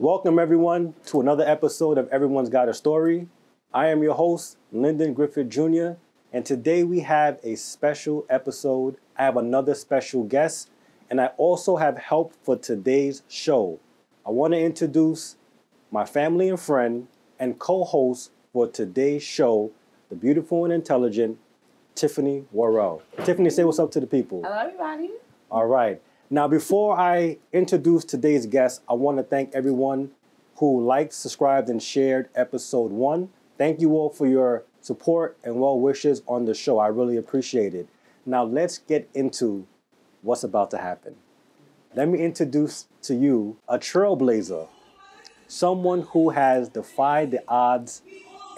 Welcome, everyone, to another episode of Everyone's Got a Story. I am your host, Lyndon Griffith Jr., and today we have a special episode. I have another special guest, and I also have help for today's show. I want to introduce my family and friend and co host for today's show, the beautiful and intelligent Tiffany Worrell. Tiffany, say what's up to the people. Hello, everybody. All right. Now, before I introduce today's guest, I want to thank everyone who liked, subscribed, and shared episode one. Thank you all for your support and well wishes on the show. I really appreciate it. Now, let's get into what's about to happen. Let me introduce to you a trailblazer, someone who has defied the odds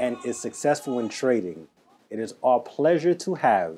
and is successful in trading. It is our pleasure to have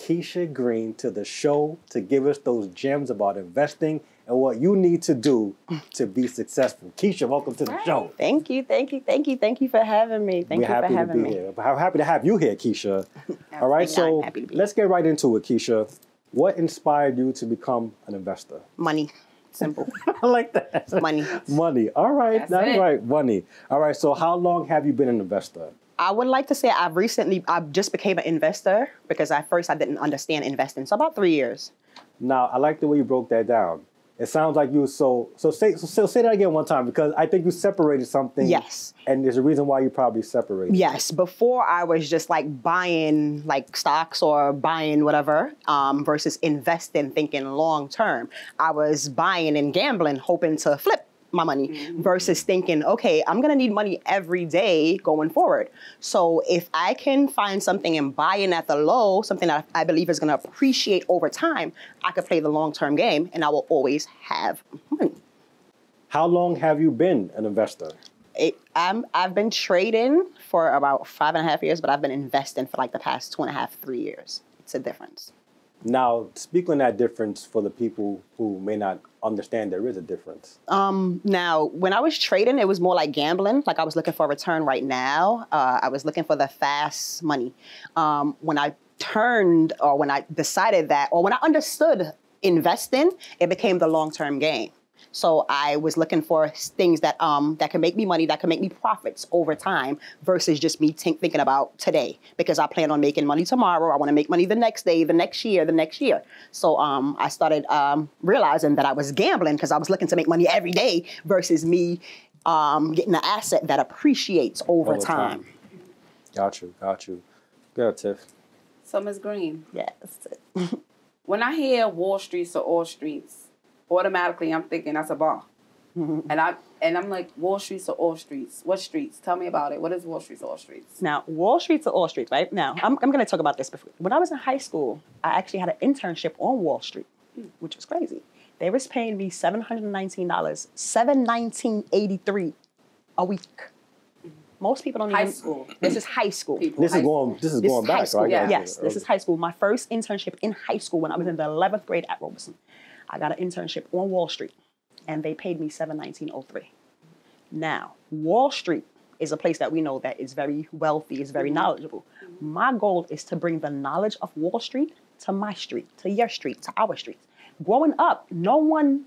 Keisha Green to the show to give us those gems about investing and what you need to do to be successful. Keisha, welcome to the show. Thank you, thank you, thank you, thank you for having me. Thank We're you happy for having to be me. here. I'm happy to have you here, Keisha. All right, so I'm happy to be let's get right into it, Keisha. What inspired you to become an investor? Money, simple. I like that. Money. Money. All right, That's that's, it. right. Money. All right. So, how long have you been an investor? I would like to say I've recently, I just became an investor because at first I didn't understand investing. So about three years. Now, I like the way you broke that down. It sounds like you so so say so, so say that again one time because I think you separated something. Yes. And there's a reason why you probably separated. Yes, before I was just like buying like stocks or buying whatever um, versus investing, thinking long term. I was buying and gambling, hoping to flip my money mm-hmm. versus thinking, okay, I'm gonna need money every day going forward. So if I can find something and buy in at the low, something that I believe is gonna appreciate over time, I could play the long term game and I will always have money. How long have you been an investor? it, I'm, I've been trading for about five and a half years, but I've been investing for like the past two and a half, three years. It's a difference. Now, speak on that difference for the people who may not understand there is a difference. Now, when I was trading, it was more like gambling. Like I was looking for a return right now. Uh, I was looking for the fast money. Um, when I turned, or when I decided that, or when I understood investing, it became the long term game. So I was looking for things that um, that can make me money, that can make me profits over time, versus just me think, thinking about today. Because I plan on making money tomorrow. I want to make money the next day, the next year, the next year. So um, I started um, realizing that I was gambling because I was looking to make money every day versus me um, getting an asset that appreciates over Over time. time. Got you. Got you. Good, Tiff. So, Ms. Green, Yeah, that's it. when I hear Wall Streets or all streets, automatically I'm thinking that's a bar. Mm-hmm. and I and I'm like Wall Streets or all streets. What streets? Tell me about it. What is Wall Streets or all streets? Now, Wall Street's or All streets, right? Now, I'm, I'm going to talk about this before. When I was in high school, I actually had an internship on Wall Street, hmm. which was crazy. They was paying me $719, $719.83 a week. Hmm. Most people don't High even. school. This is high school. People. This High is going. This is This going is back, high school. right? Yeah. Yes, this is high school. My first internship in high school when I was in the 11th grade at Robeson. I got an internship on Wall Street, and they paid me $719.03. Now, Wall Street is a place that we know that is very wealthy, is very mm-hmm. knowledgeable. My goal is to bring the knowledge of Wall Street to my street, to your street, to our streets. Growing up, no one,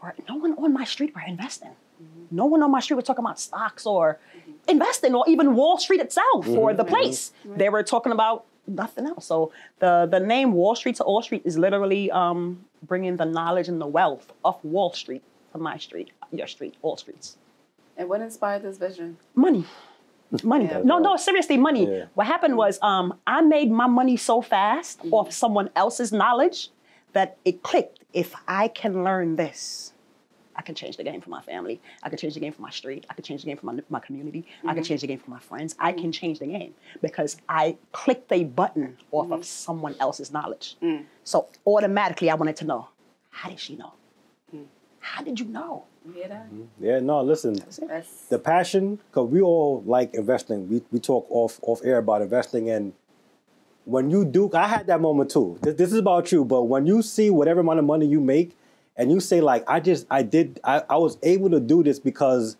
or no one on my street were investing. Mm-hmm. No one on my street was talking about stocks or mm-hmm. investing or even Wall Street itself or the place. They were talking about nothing else. So the the name Wall Street to All Street is literally um, bringing the knowledge and the wealth of Wall Street to my street, your street, all streets. And what inspired this vision? Money. Money. Yeah. No, no, seriously, money. Yeah. What happened was um, I made my money so fast off someone else's knowledge that it clicked. If I can learn this, I can change the game for my family. I can change the game for my street. I can change the game for my, my community. I can mm-hmm. change the game for my friends. I can mm-hmm. change the game because I clicked a button off of mm-hmm. someone else's knowledge. Mm. So automatically I wanted to know, how did she know? Mm. How did you know? You hear that? Yeah. No. Listen. That's the passion because we all like investing we, we talk off off air about investing and when you do i had that moment too this, this is about you but when you see whatever amount of money you make and you say like i just i did i, I was able to do this because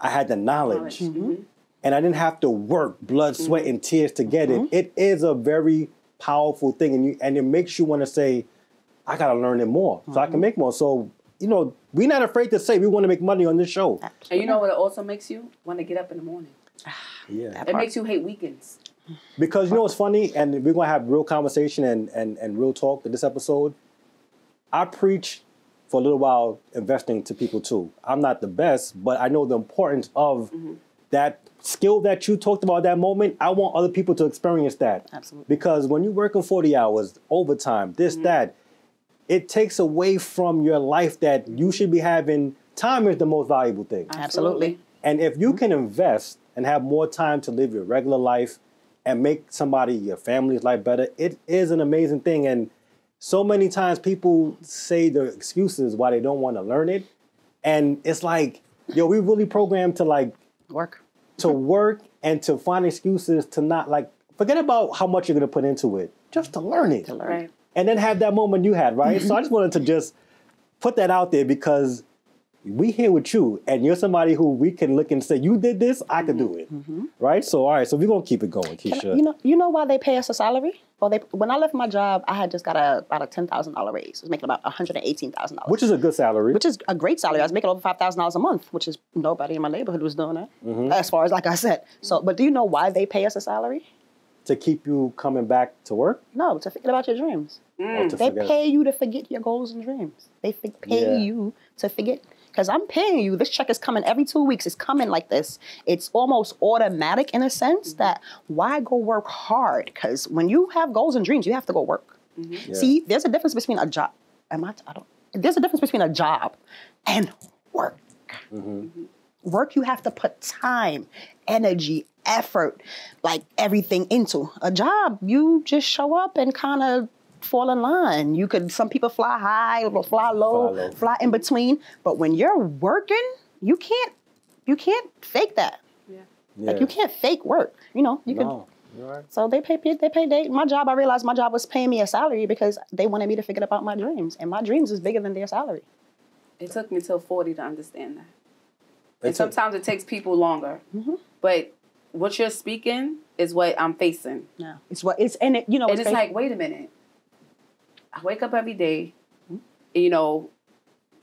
i had the knowledge knowledge. Mm-hmm. Mm-hmm. and i didn't have to work blood sweat mm-hmm. and tears to get it it is a very powerful thing and you and it makes you want to say i gotta learn it more so i can make more so you know we're not afraid to say we want to make money on this show. And you know what it also makes you want to get up in the morning. Ah, yeah. That It part. makes you hate weekends. Because you know what's funny, and we're gonna have real conversation and, and, and real talk in this episode. I preach for a little while investing to people too. I'm not the best, but I know the importance of mm-hmm. that skill that you talked about that moment. I want other people to experience that. Absolutely. Because when you're working 40 hours, overtime, this, mm-hmm. that, it takes away from your life that you should be having. Time is the most valuable thing. Absolutely. And if you mm-hmm. can invest and have more time to live your regular life and make somebody, your family's life better, it is an amazing thing. And so many times people say the excuses why they don't want to learn it. And it's like, yo, we really programmed to like Work. to work and to find excuses to not like forget about how much you're gonna put into it, just to learn it. To learn. Right. And then have that moment you had, right? so I just wanted to just put that out there because we here with you and you're somebody who we can look and say, You did this, I could do mm-hmm. it. Mm-hmm. Right? So all right, so we're gonna keep it going, Can I- Keisha. You know, you know why they pay us a salary? Well, they when I left my job, I had just got a about a ten thousand dollar raise. I was making about one hundred and eighteen thousand dollars, which is a good salary. which is a great salary. I was making over five thousand dollars a month, which is nobody in my neighborhood was doing that. Mm-hmm. As far as like I said, so but do you know why they pay us a salary? to keep you coming back to work. No, to forget about your dreams. Or to They forget- pay you to forget your goals and dreams. They fi- pay Yeah. you to forget. Because I'm paying you. This check is coming every two weeks. It's coming like this. It's almost automatic in a sense mm-hmm. that why go work hard? Because when you have goals and dreams, you have to go work. Mm-hmm. See, there's a difference between a job. Am I? I don't. There's a difference between a job and work. Mm-hmm. Work you have to put time, energy, effort, like everything into. A job, you just show up and kind of fall in line. You could some people fly high or fly low, Fly fly, in between. But when you're working, you can't you can't fake that. Yeah. Like Yeah. you can't fake work. You know, you could No. You're right. so they pay they pay they my job I realized my job was paying me a salary because they wanted me to forget about my dreams. And my dreams is bigger than their salary. It took me till 40 to understand that. And It's a- sometimes it takes people longer. Mm-hmm. But what you're speaking is what I'm facing. No. It's what it's and it you know And it's it's like, wait a minute. I wake up every day, and, you know,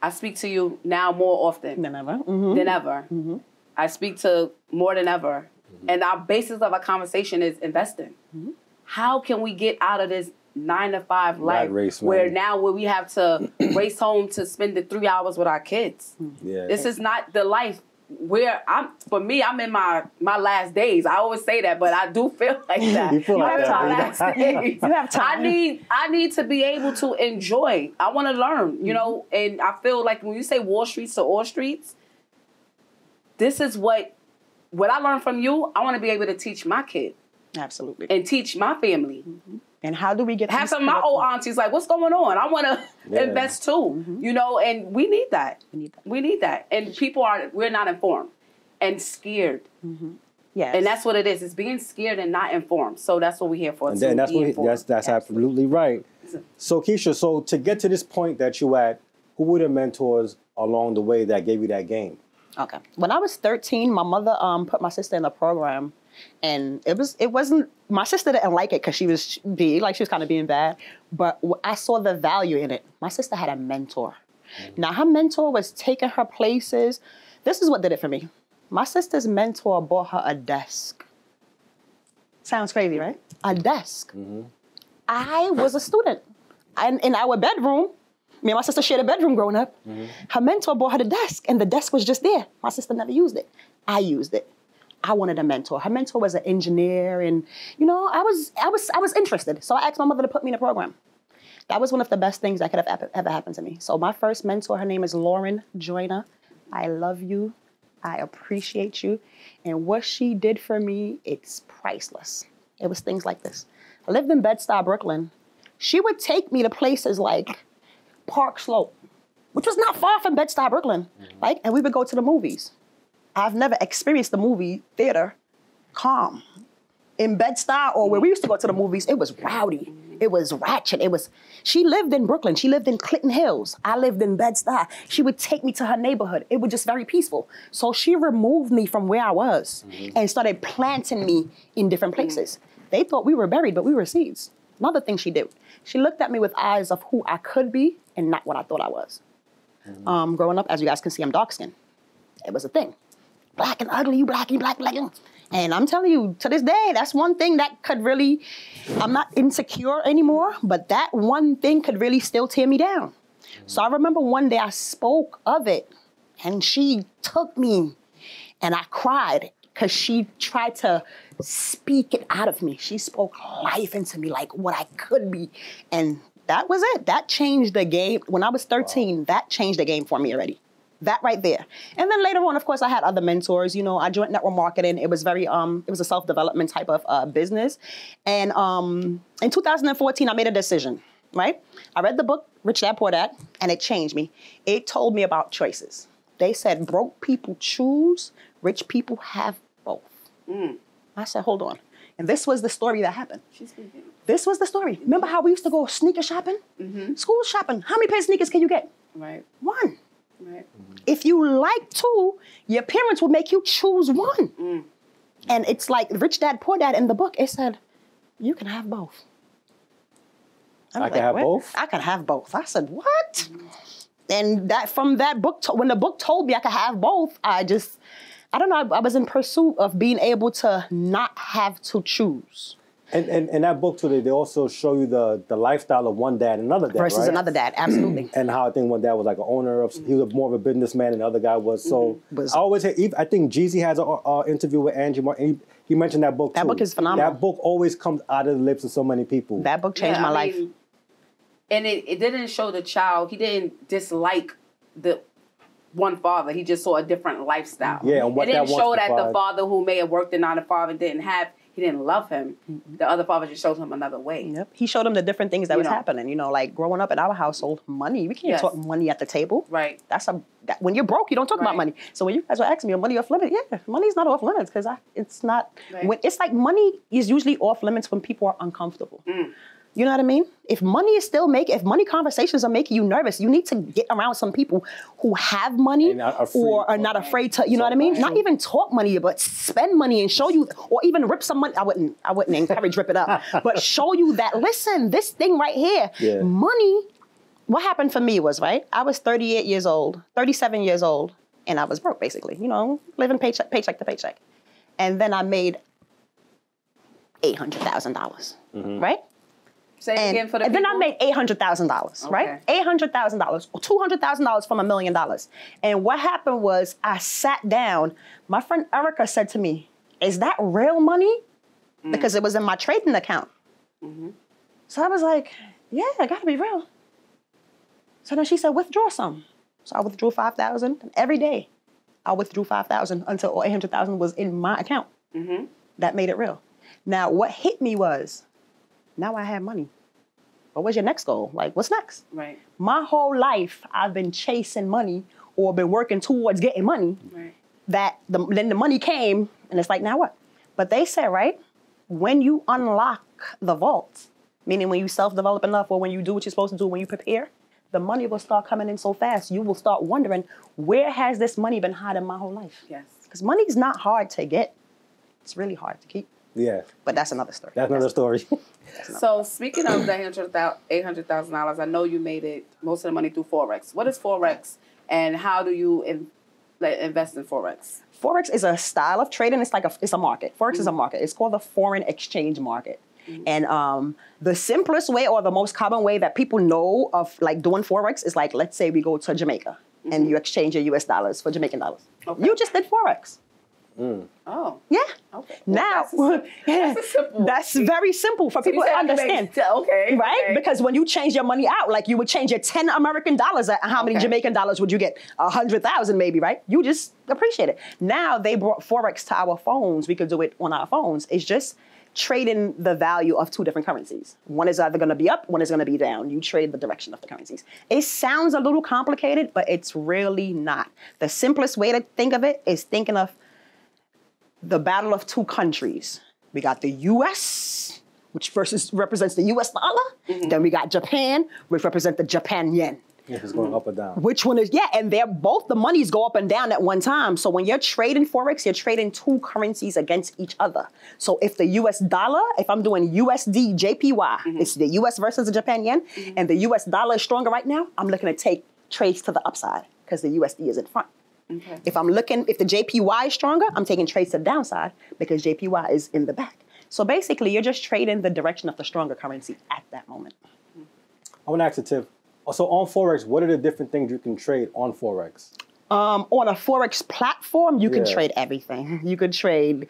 I speak to you now more often than ever. Mhm. than ever. Mm-hmm. I speak to more than ever. Mm-hmm. And our basis of our conversation is investing. Mm-hmm. How can we get out of this nine to five life race, where now where we have to race home to spend the three hours with our kids? Yeah. This is not the life where I'm for me, I'm in my my last days. I always say that, but I do feel like that. You feel like I'm that, my you last know? days. You have time. I need I need to be able to enjoy. I want to learn, you mm-hmm. know, and I feel like when you say Wall Streets to all streets, this is what what I learned from you. I want to be able to teach my kid Absolutely. and teach my family. Mm-hmm. And how do we get Have some of my old aunties like, what's going on? I want to Yeah. invest too, you know, and we need that. We need that. We need that. And people are we're not informed and scared. Yes. And that's what it is. It's being scared and not informed. So that's what we're here for. And to then that's what informed. that's that's absolutely right. So Keisha, so to get to this point that you at, who were the mentors along the way that gave you that game? Okay. When I was 13, my mother um put my sister in a program, and it was it wasn't my sister didn't like it because she was being like she was kind of being bad, but i saw the value in it. My sister had a mentor. Mm. Now her mentor was taking her places. This is what did it for me. My sister's mentor bought her a desk. Sounds crazy, right? A desk. Mm-hmm. I was a student. And in our bedroom, me and my sister shared a bedroom growing up. Mm-hmm. Her mentor bought her the desk, and the desk was just there. My sister never used it. I used it. I wanted a mentor. Her mentor was an engineer, and you know, I was, I was, I was interested. So I asked my mother to put me in a program. That was one of the best things that could have ever, happened to me. So my first mentor, her name is Lauren Joyner. I love you. I appreciate you. And what she did for me, it's priceless. It was things like this. I lived in Bed-Stuy, Brooklyn. She would take me to places like Park Slope, which was not far from Bed-Stuy, Brooklyn. Mm-hmm. Like, and we would go to the movies. I've never experienced the movie theater calm. In Bed-Stuy or where we used to go to the movies, it was rowdy. It was ratchet. It was. She lived in Brooklyn. She lived in Clinton Hills. I lived in Bed-Stuy. She would take me to her neighborhood. It was just very peaceful. So she removed me from where I was and started planting me in different places. They thought we were buried, but we were seeds. Another thing she did, she looked at me with eyes of who I could be and not what I thought I was. Um, growing up, as you guys can see, I'm dark skinned. It was a thing. Black and ugly, you black, you black, black. And I'm telling you, to this day, that's one thing that could really, I'm not insecure anymore, but that one thing could really still tear me down. So I remember one day I spoke of it and she took me and I cried because she tried to speak it out of me. She spoke life into me, like what I could be. And that was it. That changed the game. When I was 13, that changed the game for me already. That right there. And then later on, of course, I had other mentors. You know, I joined network marketing. It was very, um, it was a self development type of uh, business. And um, in 2014, I made a decision. Right? I read the book Rich Dad Poor Dad, and it changed me. It told me about choices. They said broke people choose, rich people have both. I said, hold on. And this was the story that happened. She's speaking. This was the story. Remember how we used to go sneaker shopping? School shopping. How many pairs of sneakers can you get? Right. One. Right. If you like two, your parents will make you choose one. Mm. And it's like Rich Dad Poor Dad in the book, it said, you can have both. I, was I can have "What?" both? I can have both. I said, what? And that from that book, to, when the book told me I could have both, I just, I don't know, I, I was in pursuit of being able to not have to choose And, and in that book too, they, they also show you the the lifestyle of one dad and another dad, versus right? another dad. Absolutely. and how I think one dad was like an owner of, he was more of a businessman, and the other guy was. So Mm-hmm. Was- I always, hear- even- I think Jeezy has an uh, interview with Angie Martinez. He, he mentioned that book. Too. That too. book is phenomenal. That book always comes out of the lips of so many people. that book changed Yeah, my I life. mean, and it, it didn't show the child, he didn't dislike the one father. He just saw a different lifestyle. Yeah, and what it didn't that show that the father who may have worked in nine to five and didn't have, he didn't love him. The other father just showed him another way. Yep. He showed him the different things that You was know. happening. You know, like growing up in our household, money. We can't Yes. talk money at the table. Right. That's a that, when you're broke, you don't talk about money. So when you guys were asking me, money off limits? Yeah, money's not off limits because it's not. Right. When it's like money is usually off limits when people are uncomfortable. Mm. You know what I mean? If money is still making, if money conversations are making you nervous, you need to get around some people who have money And are afraid or are not afraid to. You know what I mean? Not even talk money, but spend money and show you, or even rip some money. I wouldn't. I wouldn't encourage rip it up, but show you that. Listen, this thing right here, Yeah. money. What happened for me was right. I was 38 years old, 37 years old, and I was broke basically. You know, living paycheck paycheck to paycheck, and then I made eight hundred thousand dollars. Right. Say And, again for the and then I made eight hundred thousand dollars, right? Eight hundred thousand dollars, or two hundred thousand dollars from a million dollars. And what happened was, I sat down. My friend Erica said to me, "Is that real money?" Mm. Because it was in my trading account. Mm-hmm. So I was like, "Yeah, it got to be real." So then she said, "Withdraw some." So I withdrew five thousand every day. I withdrew five thousand until eight hundred thousand was in my account. Mm-hmm. That made it real. Now, what hit me was, now I have money. What was your next goal? Like, what's next? Right. My whole life, I've been chasing money or been working towards getting money. Right. That the, then the money came, and it's like, now what? But they said, right, when you unlock the vault, meaning when you self-develop enough, or when you do what you're supposed to do, when you prepare, the money will start coming in so fast. You will start wondering, where has this money been hiding my whole life? Yes. Because money's not hard to get; it's really hard to keep. Yeah, But that's another story. that's another story. So speaking of the eight hundred thousand dollars, I know you made it most of the money through forex. What is forex, and how do you in, like, invest in forex? Forex is a style of trading. It's like a it's a market. Forex is a mm-hmm. market. It's called the foreign exchange market. Mm-hmm. And um, the simplest way or the most common way that people know of like doing forex is like let's say we go to Jamaica and mm-hmm. you exchange your U.S. dollars for Jamaican dollars. Okay. You just did forex. Oh. Yeah. Okay. Now Well, that's, yeah, that's that's very simple for So people to said I make- understand. Okay. Right? okay. Because when you change your money out, like you would change your 10 American dollars, uh, how many Okay. Jamaican dollars would you get? A hundred thousand maybe, right? You just appreciate it. Now they brought Forex to our phones. We could do it on our phones. It's just trading the value of two different currencies. One is either gonna be up, one is gonna be down. You trade the direction of the currencies. It sounds a little complicated, but it's really not. The simplest way to think of it is thinking of the battle of two countries. We got the US, which versus represents the US dollar. Mm-hmm. Then we got Japan, which represents the Japan yen. It's going up or down. Which one is, yeah, and they're both the monies go up and down at one time. So when you're trading Forex, you're trading two currencies against each other. So if the US dollar, if I'm doing USD JPY, mm-hmm. it's the US versus the Japan yen, mm-hmm. and the US dollar is stronger right now, I'm looking to take trades to the upside because the USD is in front. Okay. If I'm looking, if the JPY is stronger, I'm taking trades to the downside because JPY is in the back. So basically, you're just trading the direction of the stronger currency at that moment. I want to ask you, Tiff. So on Forex, what are the different things you can trade on Forex? Um, on a Forex platform, you can trade everything. You could trade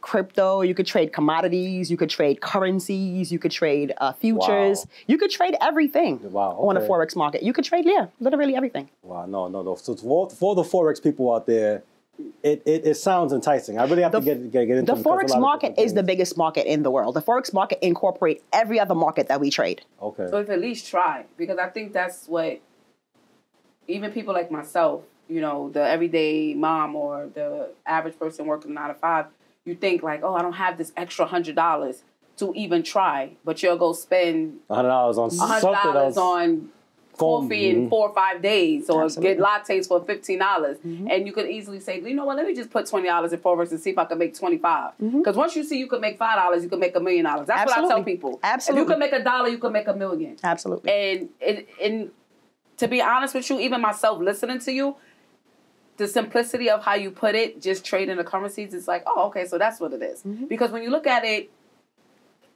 crypto, you could trade commodities, you could trade currencies, you could trade uh, futures, Wow. you could trade everything Wow, on a. Forex market. You could trade, yeah, literally everything. Wow, no, no, no. So for, for the Forex people out there, it, it, it sounds enticing. I really have to get, get, get into The it because Forex market is the biggest market in the world. The Forex market incorporate every other market that we trade. Okay. So if at least try, because I think that's what even people like myself, you know, the everyday mom or the average person working nine to five, you think like, oh, I don't have this extra hundred dollars to even try, but you'll go spend $100 on a hundred dollars on coffee in mhm. four or five days, or Absolutely. get lattes for fifteen dollars, and you could easily say, you know what, let me just put twenty dollars in forex and see if I can make twenty Because once you see you can make five dollars, you can make a million dollars. That's what I tell Absolutely. people. Absolutely. If you can make a dollar, you can make a million. Absolutely. And and and to be honest with you, even myself listening to you, the simplicity of how you put it, just trading the currencies, it's like, oh, okay, so that's what it is. Mm-hmm. Because when you look at it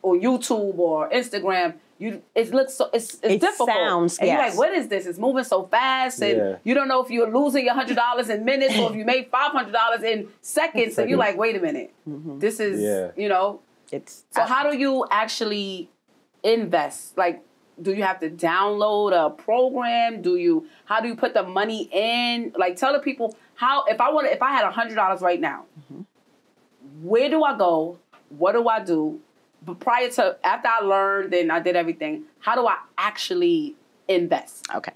on YouTube or Instagram, you it looks so it's, it's It difficult. sounds, and you're like, what is this? It's moving so fast, and Yeah. you don't know if you're losing your hundred dollars in minutes or if you made five hundred dollars in seconds. And you're like, wait a minute, Mm-hmm. this is Yeah. you know. It's So how do you actually invest? Like, do you have to download a program? Do you how do you put the money in? Like, tell the people how if I want if I had a hundred dollars right now, mm-hmm. where do I go? What do I do? But prior to after I learned and I did everything, how do I actually invest? Okay.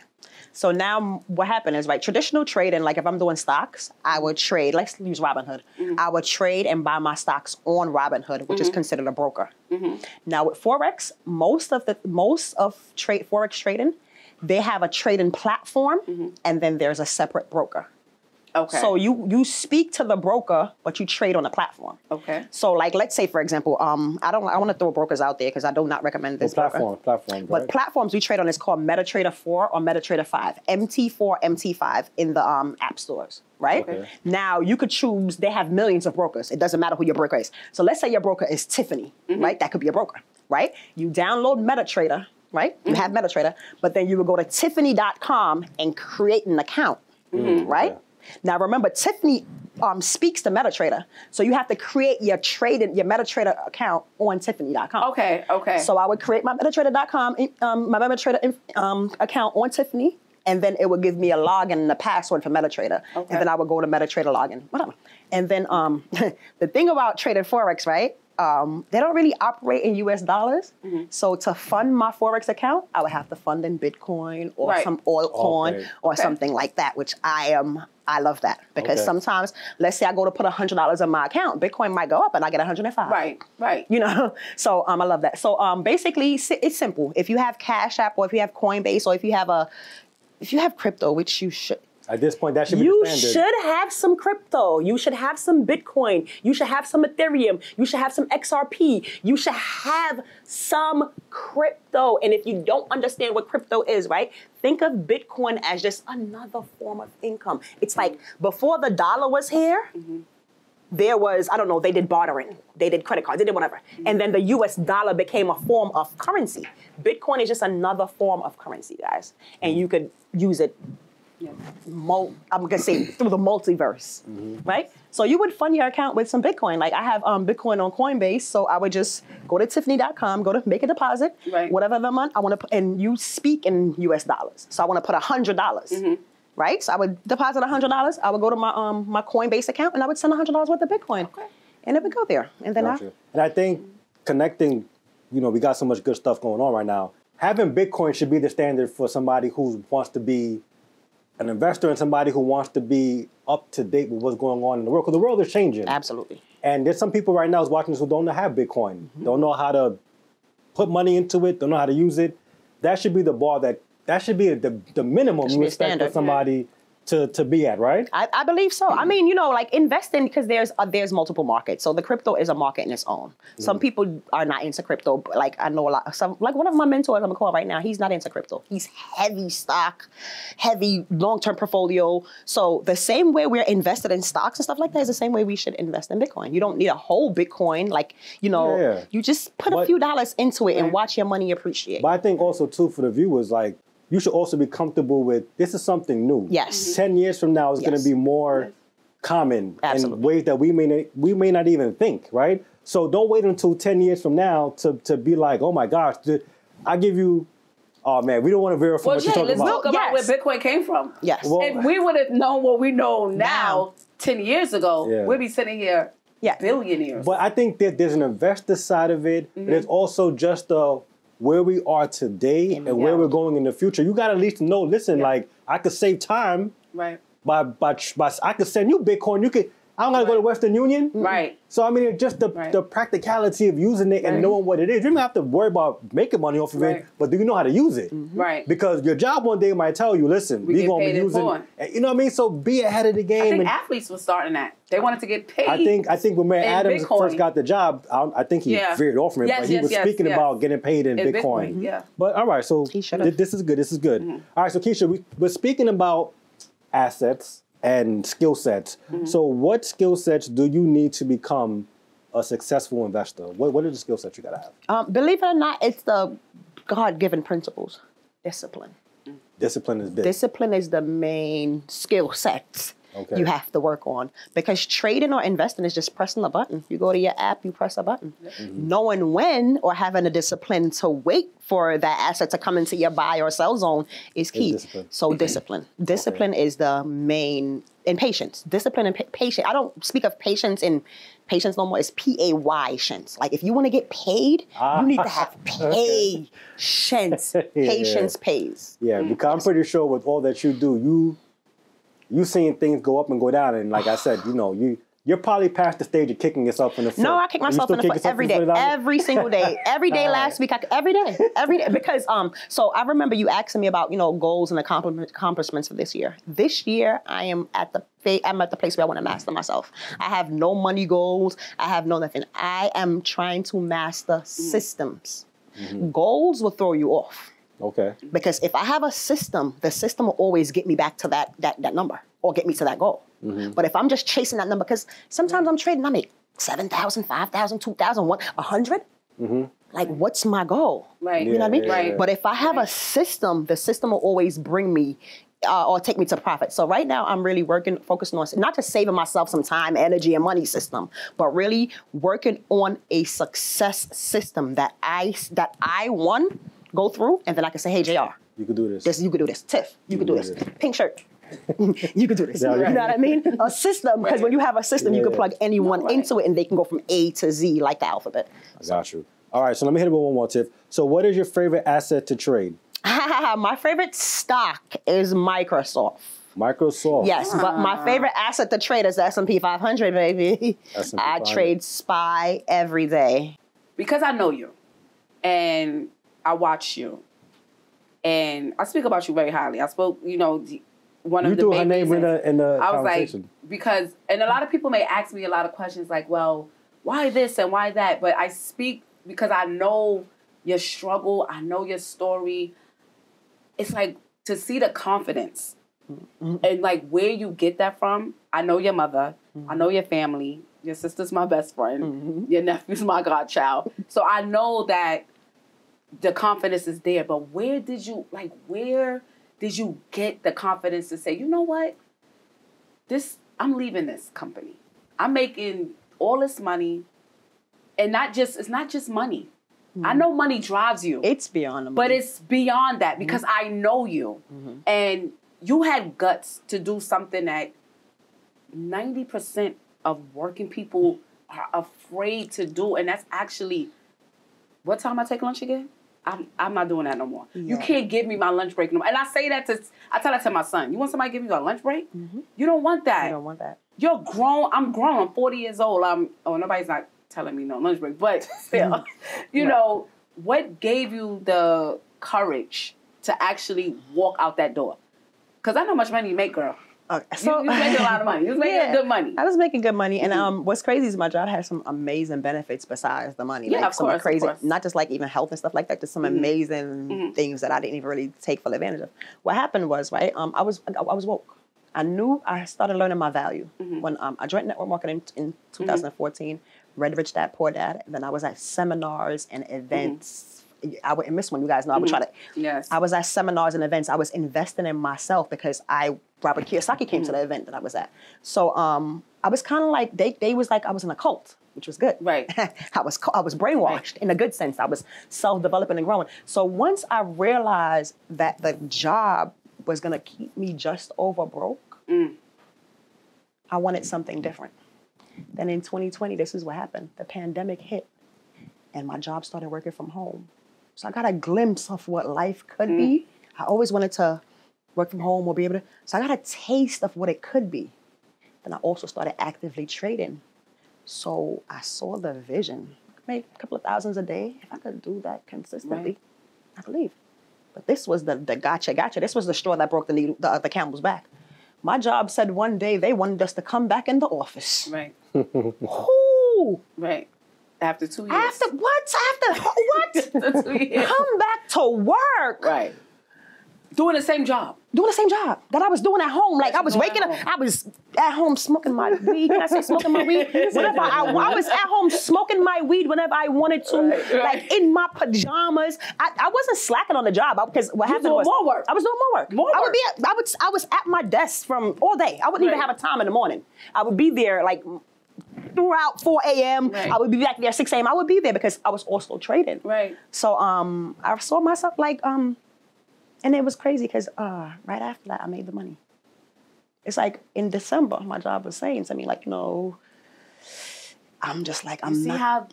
So now what happened is right, traditional trading, like if I'm doing stocks, I would trade, let's use Robinhood. Mm-hmm. I would trade and buy my stocks on Robinhood, which is mm-hmm. considered a broker. Mm-hmm. Now with Forex, most of the most of trade Forex trading, they have a trading platform and then there's a separate broker. Okay. So you you speak to the broker, but you trade on the platform. okay. So like let's say for example, um, I don't I want to throw brokers out there because I do not recommend this broker. platform, platform. But right? platforms we trade on is called MetaTrader 4 or MetaTrader 5, MT4, MT5 in the um, app stores, right? Okay. Now you could choose, they have millions of brokers. It doesn't matter who your broker is. So let's say your broker is Tiffany, right? That could be a broker, right? You download MetaTrader, right? You have MetaTrader, but then you would go to tiffany.com and create an account, right? okay. Now remember, Tiffany um, speaks to MetaTrader, so you have to create your trading, your MetaTrader account on Tiffany.com. Okay. Okay. So I would create my MetaTrader.com, um, my MetaTrader um, account on Tiffany, and then it would give me a login and a password for MetaTrader. Okay. And then I would go to MetaTrader login, whatever. And then um, the thing about trading Forex, right? Um, they don't really operate in US dollars. Mm-hmm. So to fund my Forex account, I would have to fund in Bitcoin or Right. some altcoin Okay. or Okay. something like that, which I am. I love that because Okay. sometimes, let's say I go to put hundred dollars in my account, Bitcoin might go up and I get 105 right. Right. you know so um, i love that so um, basically it's simple if you have cash app or if you have coinbase or if you have a if you have crypto which you should At this point, that should be you should have some crypto. You should have some Bitcoin. You should have some Ethereum. You should have some XRP. You should have some crypto. And if you don't understand what crypto is, right, think of Bitcoin as just another form of income. It's like before the dollar was here, there was, I don't know, they did bartering, they did credit cards, they did whatever. And then the US dollar became a form of currency. Bitcoin is just another form of currency, guys. And you could use it Yeah. mul- I'm gonna say through the multiverse, right? So you would fund your account with some Bitcoin. Like I have um, Bitcoin on Coinbase, so I would just go to Tiffany.com, go to make a deposit, Right. whatever the month I want to put, and you speak in U.S. dollars. So I want to put hundred dollars, right? So I would deposit hundred dollars. I would go to my um, my Coinbase account, and I would send hundred dollars worth of Bitcoin, Okay. and it would go there. And then Gotcha. I, And I think connecting, you know, we got so much good stuff going on right now. Having Bitcoin should be the standard for somebody who wants to be an investor and somebody who wants to be up to date with what's going on in the world. Because the world is changing. absolutely. And there's some people right now who's watching this who don't know have Bitcoin, Mm-hmm. don't know how to put money into it, don't know how to use it. That should be the bar that that should be the, the minimum expect for somebody to to be at, right? I, I believe so. I mean, you know, like investing because there's uh, there's multiple markets. So the crypto is a market in its own. Some people are not into crypto. But like I know a lot. Some like one of my mentors I'm gonna call right now. He's not into crypto. He's heavy stock, heavy long term portfolio. So the same way we're invested in stocks and stuff like that is the same way we should invest in Bitcoin. You don't need a whole Bitcoin. Like you know, Yeah. you just put a few dollars into it and watch your money appreciate. But I think also too for the viewers, like you should also be comfortable with this is something new. Yes. Ten years from now, it's going to be more common in ways that we may not, we may not even think. Right. So don't wait until ten years from now to to be like, oh my gosh, th- I give you. Oh man, we don't want to verify Well, what Jay, you're talking let's about. talk about Yes. where Bitcoin came from. yes. Well- If we would have known what we know now, Now. 10 years ago, Yeah. we'd be sitting here Yeah. billionaires. But I think that there's an investor side of it. Mm-hmm. and There's also just the where we are today and where we're going in the future. You got to at least know. Listen, Yeah. like I could save time right. by by by. I could send you Bitcoin. You could. I don't got to go to Western Union. Right. So I mean, it's just the Right. the practicality of using it and Right. knowing what it is. You don't have to worry about making money off of Right. it, but do you know how to use it? Right. Because your job one day might tell you, listen, We we gonna be using. corn. You know what I mean? So be ahead of the game. I game. think and athletes were starting that. They wanted to get paid. I think I think when Mayor Adams Bitcoin. first got the job, I, I think he Yeah. veered off from it, Yes, but he yes, was yes, speaking yes. about getting paid in, In Bitcoin. Bitcoin, yeah. But all right, so He should've. this is good. This is good. Mm-hmm. All right, so Keisha, we, we're speaking about assets and skill sets. Mm-hmm. So, what skill sets do you need to become a successful investor? What What are the skill sets you gotta have? Um, believe it or not, it's the God given principles. Discipline. Discipline is big. Discipline is the main skill set Okay. you have to work on because trading or investing is just pressing a button. You go to your app, you press a button. Mm-hmm. Knowing when or having a discipline to wait for that asset to come into your buy or sell zone is key. discipline. So mm-hmm. discipline. Discipline is the main and patience. Discipline and pa- patience. I don't speak of patience in patience no more. It's P A Y patience. Like if you want to get paid, you need to have patience. Patience pays. yeah, because mm-hmm. I'm pretty sure with all that you do, you you seeing things go up and go down, and like I said, you know, you you're probably past the stage of kicking yourself in the foot. No, I kick myself in the foot every day, foot down there? every single day, every day. Last week, I, every day, every day. Because um, so I remember you asking me about you know goals and accomplishments for this year. This year, I am at the I'm at the place where I want to master myself. I have no money goals. I have no nothing. I am trying to master systems. Mm-hmm. Goals will throw you off Okay. because if I have a system, the system will always get me back to that that that number or get me to that goal. Mm-hmm. But if I'm just chasing that number, because sometimes I'm trading, I make 7,000, 5,000, 2,000, 100. Like, what's my goal? Right. You know what I mean? Mm-hmm. Yeah, yeah, yeah. But if I have a system, the system will always bring me uh, or take me to profit. So right now, I'm really working, focusing on not just saving myself some time, energy, and money system, but really working on a success system that I that I one go through, and then I can say, hey, Jr. You could do this. This you could do this. Tiff, you could do this. this. Pink shirt. you could do this. Yeah, you right. know what I mean? A system, because when you have a system, you can yeah. plug anyone Right. into it, and they can go from A to Z like the alphabet. I got you. All right, so let me hit it with one more tip. So, what is your favorite asset to trade? My favorite stock is Microsoft. Microsoft. Yes, but Ah. my favorite asset to trade is the S&P 500, baby. S&P I trade SPY every day. because I know you and I watch you and I speak about you very highly. I spoke, you know, one You of the threw main her name in the in the I was like, conversation. because, and a lot of people may ask me a lot of questions like, well, why this and why that? But I speak because I know your struggle, I know your story. It's like to see the confidence mm-hmm. and like where you get that from. I know your mother, I mm-hmm. know your family, your sister's my best friend, mm-hmm. your nephew's my godchild. So I know that the confidence is there, but where did you like where did you get the confidence to say, you know what? This I'm leaving this company. I'm making all this money and not just it's not just money. I mm-hmm. know money drives you. It's beyond the But it's beyond that mm-hmm. because I know you. Mm-hmm. And you had guts to do something that 90% of working people are afraid to do. And that's actually what time I take lunch again? I'm, I'm not doing that no more. You can't give me my lunch break no more. And I say that to, I tell that to my son. You want somebody to give you a lunch break? Mm-hmm. You don't want that. You don't want that. You're grown. I'm grown. I'm 40 years old. I'm oh nobody's not telling me no lunch break, but still, you know, what gave you the courage to actually walk out that door? Because I know how much money you make, girl. You, so you was making a lot of money. You was making Yeah. good money. I was making good money, and Mhm. um, what's crazy is my job has some amazing benefits besides the money. Yeah, like of some course, of crazy, course. not just like even health and stuff like that. Just some Mhm. amazing Mhm. things that I didn't even really take full advantage of. What happened was right. Um, I was I, was woke. I knew I started learning my value Mhm. when um, I joined network marketing in 2014. Read Rich Dad Poor Dad. And then I was at seminars and events. I wouldn't miss one. You guys know I would try to Yes. I was at seminars and events. I was investing in myself because I Robert Kiyosaki came to the event that I was at. So um, I was kind of like they they was like I was in a cult, which was good. Right. I was I was brainwashed in a good sense. I was self developing and growing. So once I realized that the job was gonna keep me just over broke, Mm. I wanted something different. Then in 2020, this is what happened. The pandemic hit, and my job started working from home. So I got a glimpse of what life could be. Mm. I always wanted to work from home or be able to. So I got a taste of what it could be. Then I also started actively trading. So I saw the vision. Make a couple of thousands a day. If I could do that consistently, Right. I could leave. But this was the, the gotcha, gotcha. This was the straw that broke the, needle, the, the camel's back. My job said one day they wanted us to come back in the office. Right. Who? Right. After two years. After what? After what? After two years. come back to work. Right. Doing the same job. doing the same job that I was doing at home. Like I was waking up. I was at home smoking my weed. Can I say smoking my weed? Whenever I, I was at home smoking my weed whenever I wanted to, Right, right. like in my pajamas. I, I wasn't slacking on the job because what happened doing was more work. I was doing more work. More work. I would be at, I would I was at my desk from all day. I wouldn't even have a time in the morning. I would be there like throughout 4 a.m. Right. I would be back there 6 a.m. I would be there because I was also trading. Right. So um, I saw myself like um, and it was crazy because uh, right after that I made the money. It's like in December, my job was saying to me like, you know, I'm just like I'm You see not. how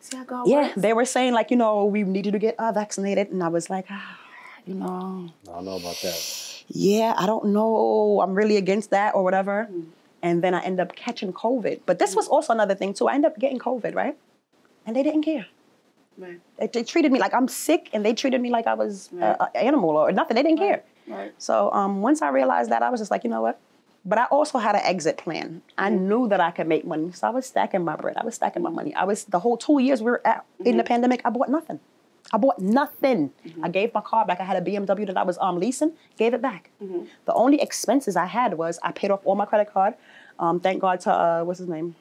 see how God yeah, works? they were saying like, you know, we need you to get uh, vaccinated, and I was like, ah, you know, I don't know about that. yeah, I don't know, I'm really against that or whatever. And then I end up catching COVID. But this was also another thing too. I end up getting COVID, right? And they didn't care. Right. They, they treated me like I'm sick, and they treated me like I was Right. an animal or nothing. They didn't care. Right. So um, once I realized that, I was just like, you know what? But I also had an exit plan. I knew that I could make money, so I was stacking my bread. I was stacking my money. I was the whole two years we were at in the pandemic. I bought nothing. I bought nothing. I gave my car back. I had a BMW that I was um, leasing. Gave it back. The only expenses I had was I paid off all my credit card. Um, thank God to uh, what's his name?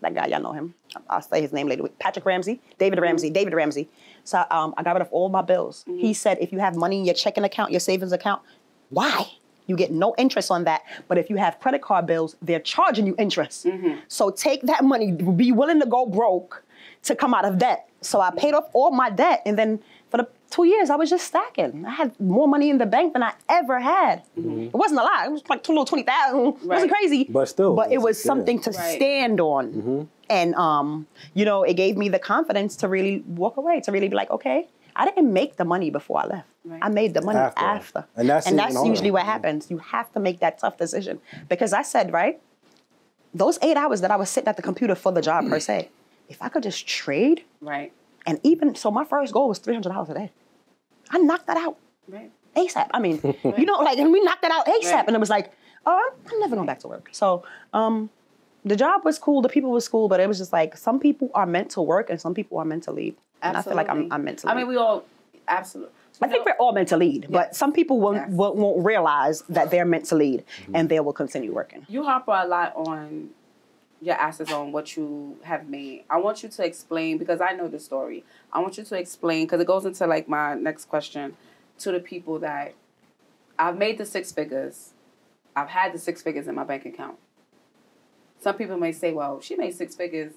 that guy, y'all know him. I'll say his name later. Patrick Ramsey, David Ramsey, David Ramsey. So um, I got rid of all my bills. He said, if you have money in your checking account, your savings account, why? You get no interest on that. But if you have credit card bills, they're charging you interest. So take that money, be willing to go broke to come out of debt. So I paid off all my debt, and then for the two years, I was just stacking. I had more money in the bank than I ever had. It wasn't a lot. It was like two little twenty thousand. It wasn't crazy. But still, but it was yeah. something to Right. stand on. And um, you know, it gave me the confidence to really walk away, to really be like, okay, I didn't make the money before I left. Right. I made the money After. after. And that's even harder. usually what happens. You have to make that tough decision. Because I said, right, those eight hours that I was sitting at the computer for the job per se, if I could just trade, Right. and even so my first goal was three hundred dollars a day. I knocked that out Right. ASAP. I mean, you know, like and we knocked that out ASAP, Right. and it was like, oh, I'm, I'm never going back to work. So, um, the job was cool, the people was cool, but it was just like some people are meant to work and some people are meant to lead. And I feel like I'm, I'm meant to. I mean, we all absolutely. I think we're all meant to lead, but some people won't, Yes. won't, won't realize that they're meant to lead, and they will continue working. you harp a lot on your assets on what you have made. I want you to explain because I know the story. I want you to explain because it goes into like my next question to the people that I've made the six figures. I've had the six figures in my bank account. Some people may say, "Well, she made six figures.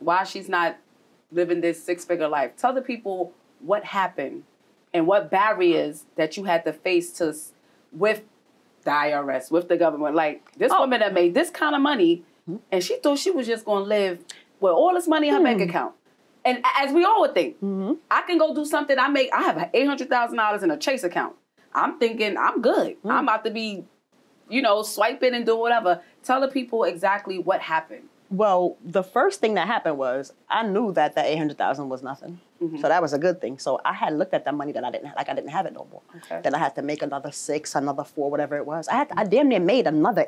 Why she's not living this six figure life?" Tell the people what happened and what barriers that you had to face to with the IRS, with the government. Like this Oh. woman that made this kind of money, Mm-hmm. and she thought she was just gonna live with all this money in her bank hmm. account. And as we all would think, mm-hmm. I can go do something. I make. I have eight hundred thousand dollars in a Chase account. I'm thinking I'm good. Mm. I'm about to be, you know, swiping and doing whatever. Tell the people exactly what happened. Well, the first thing that happened was I knew that that eight hundred thousand was nothing, mm-hmm. so that was a good thing. So I had looked at that money that I didn't like I didn't have it no more. Okay. Then I had to make another six, another four, whatever it was. I had to, I damn near made another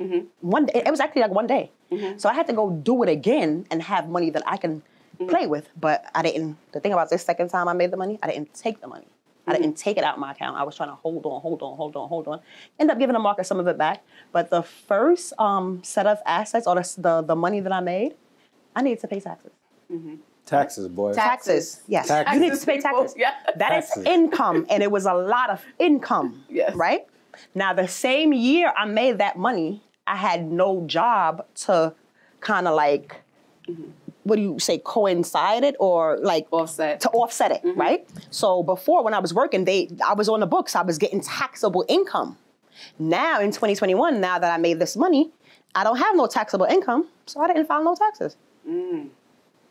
8 One day it was actually like one day, mm-hmm. so I had to go do it again and have money that I can mm-hmm. play with. But I didn't. The thing about this second time I made the money, I didn't take the money. I didn't take it out of my account. I was trying to hold on, hold on, hold on, hold on. End up giving the market some of it back. But the first um, set of assets or the, the the money that I made, I needed to pay taxes. Taxes, boy. Taxes, yes. Taxes. You need to pay taxes. Yeah. That is Taxes. income, and it was a lot of income. Yes. Right? Now, the same year I made that money, I had no job to kind of like, what do you say, coincide it or like Offset. to offset it, mm-hmm. right? So before, when I was working, they I was on the books. I was getting taxable income. Now in 2021, now that I made this money, I don't have no taxable income, so I didn't file no taxes. Mm.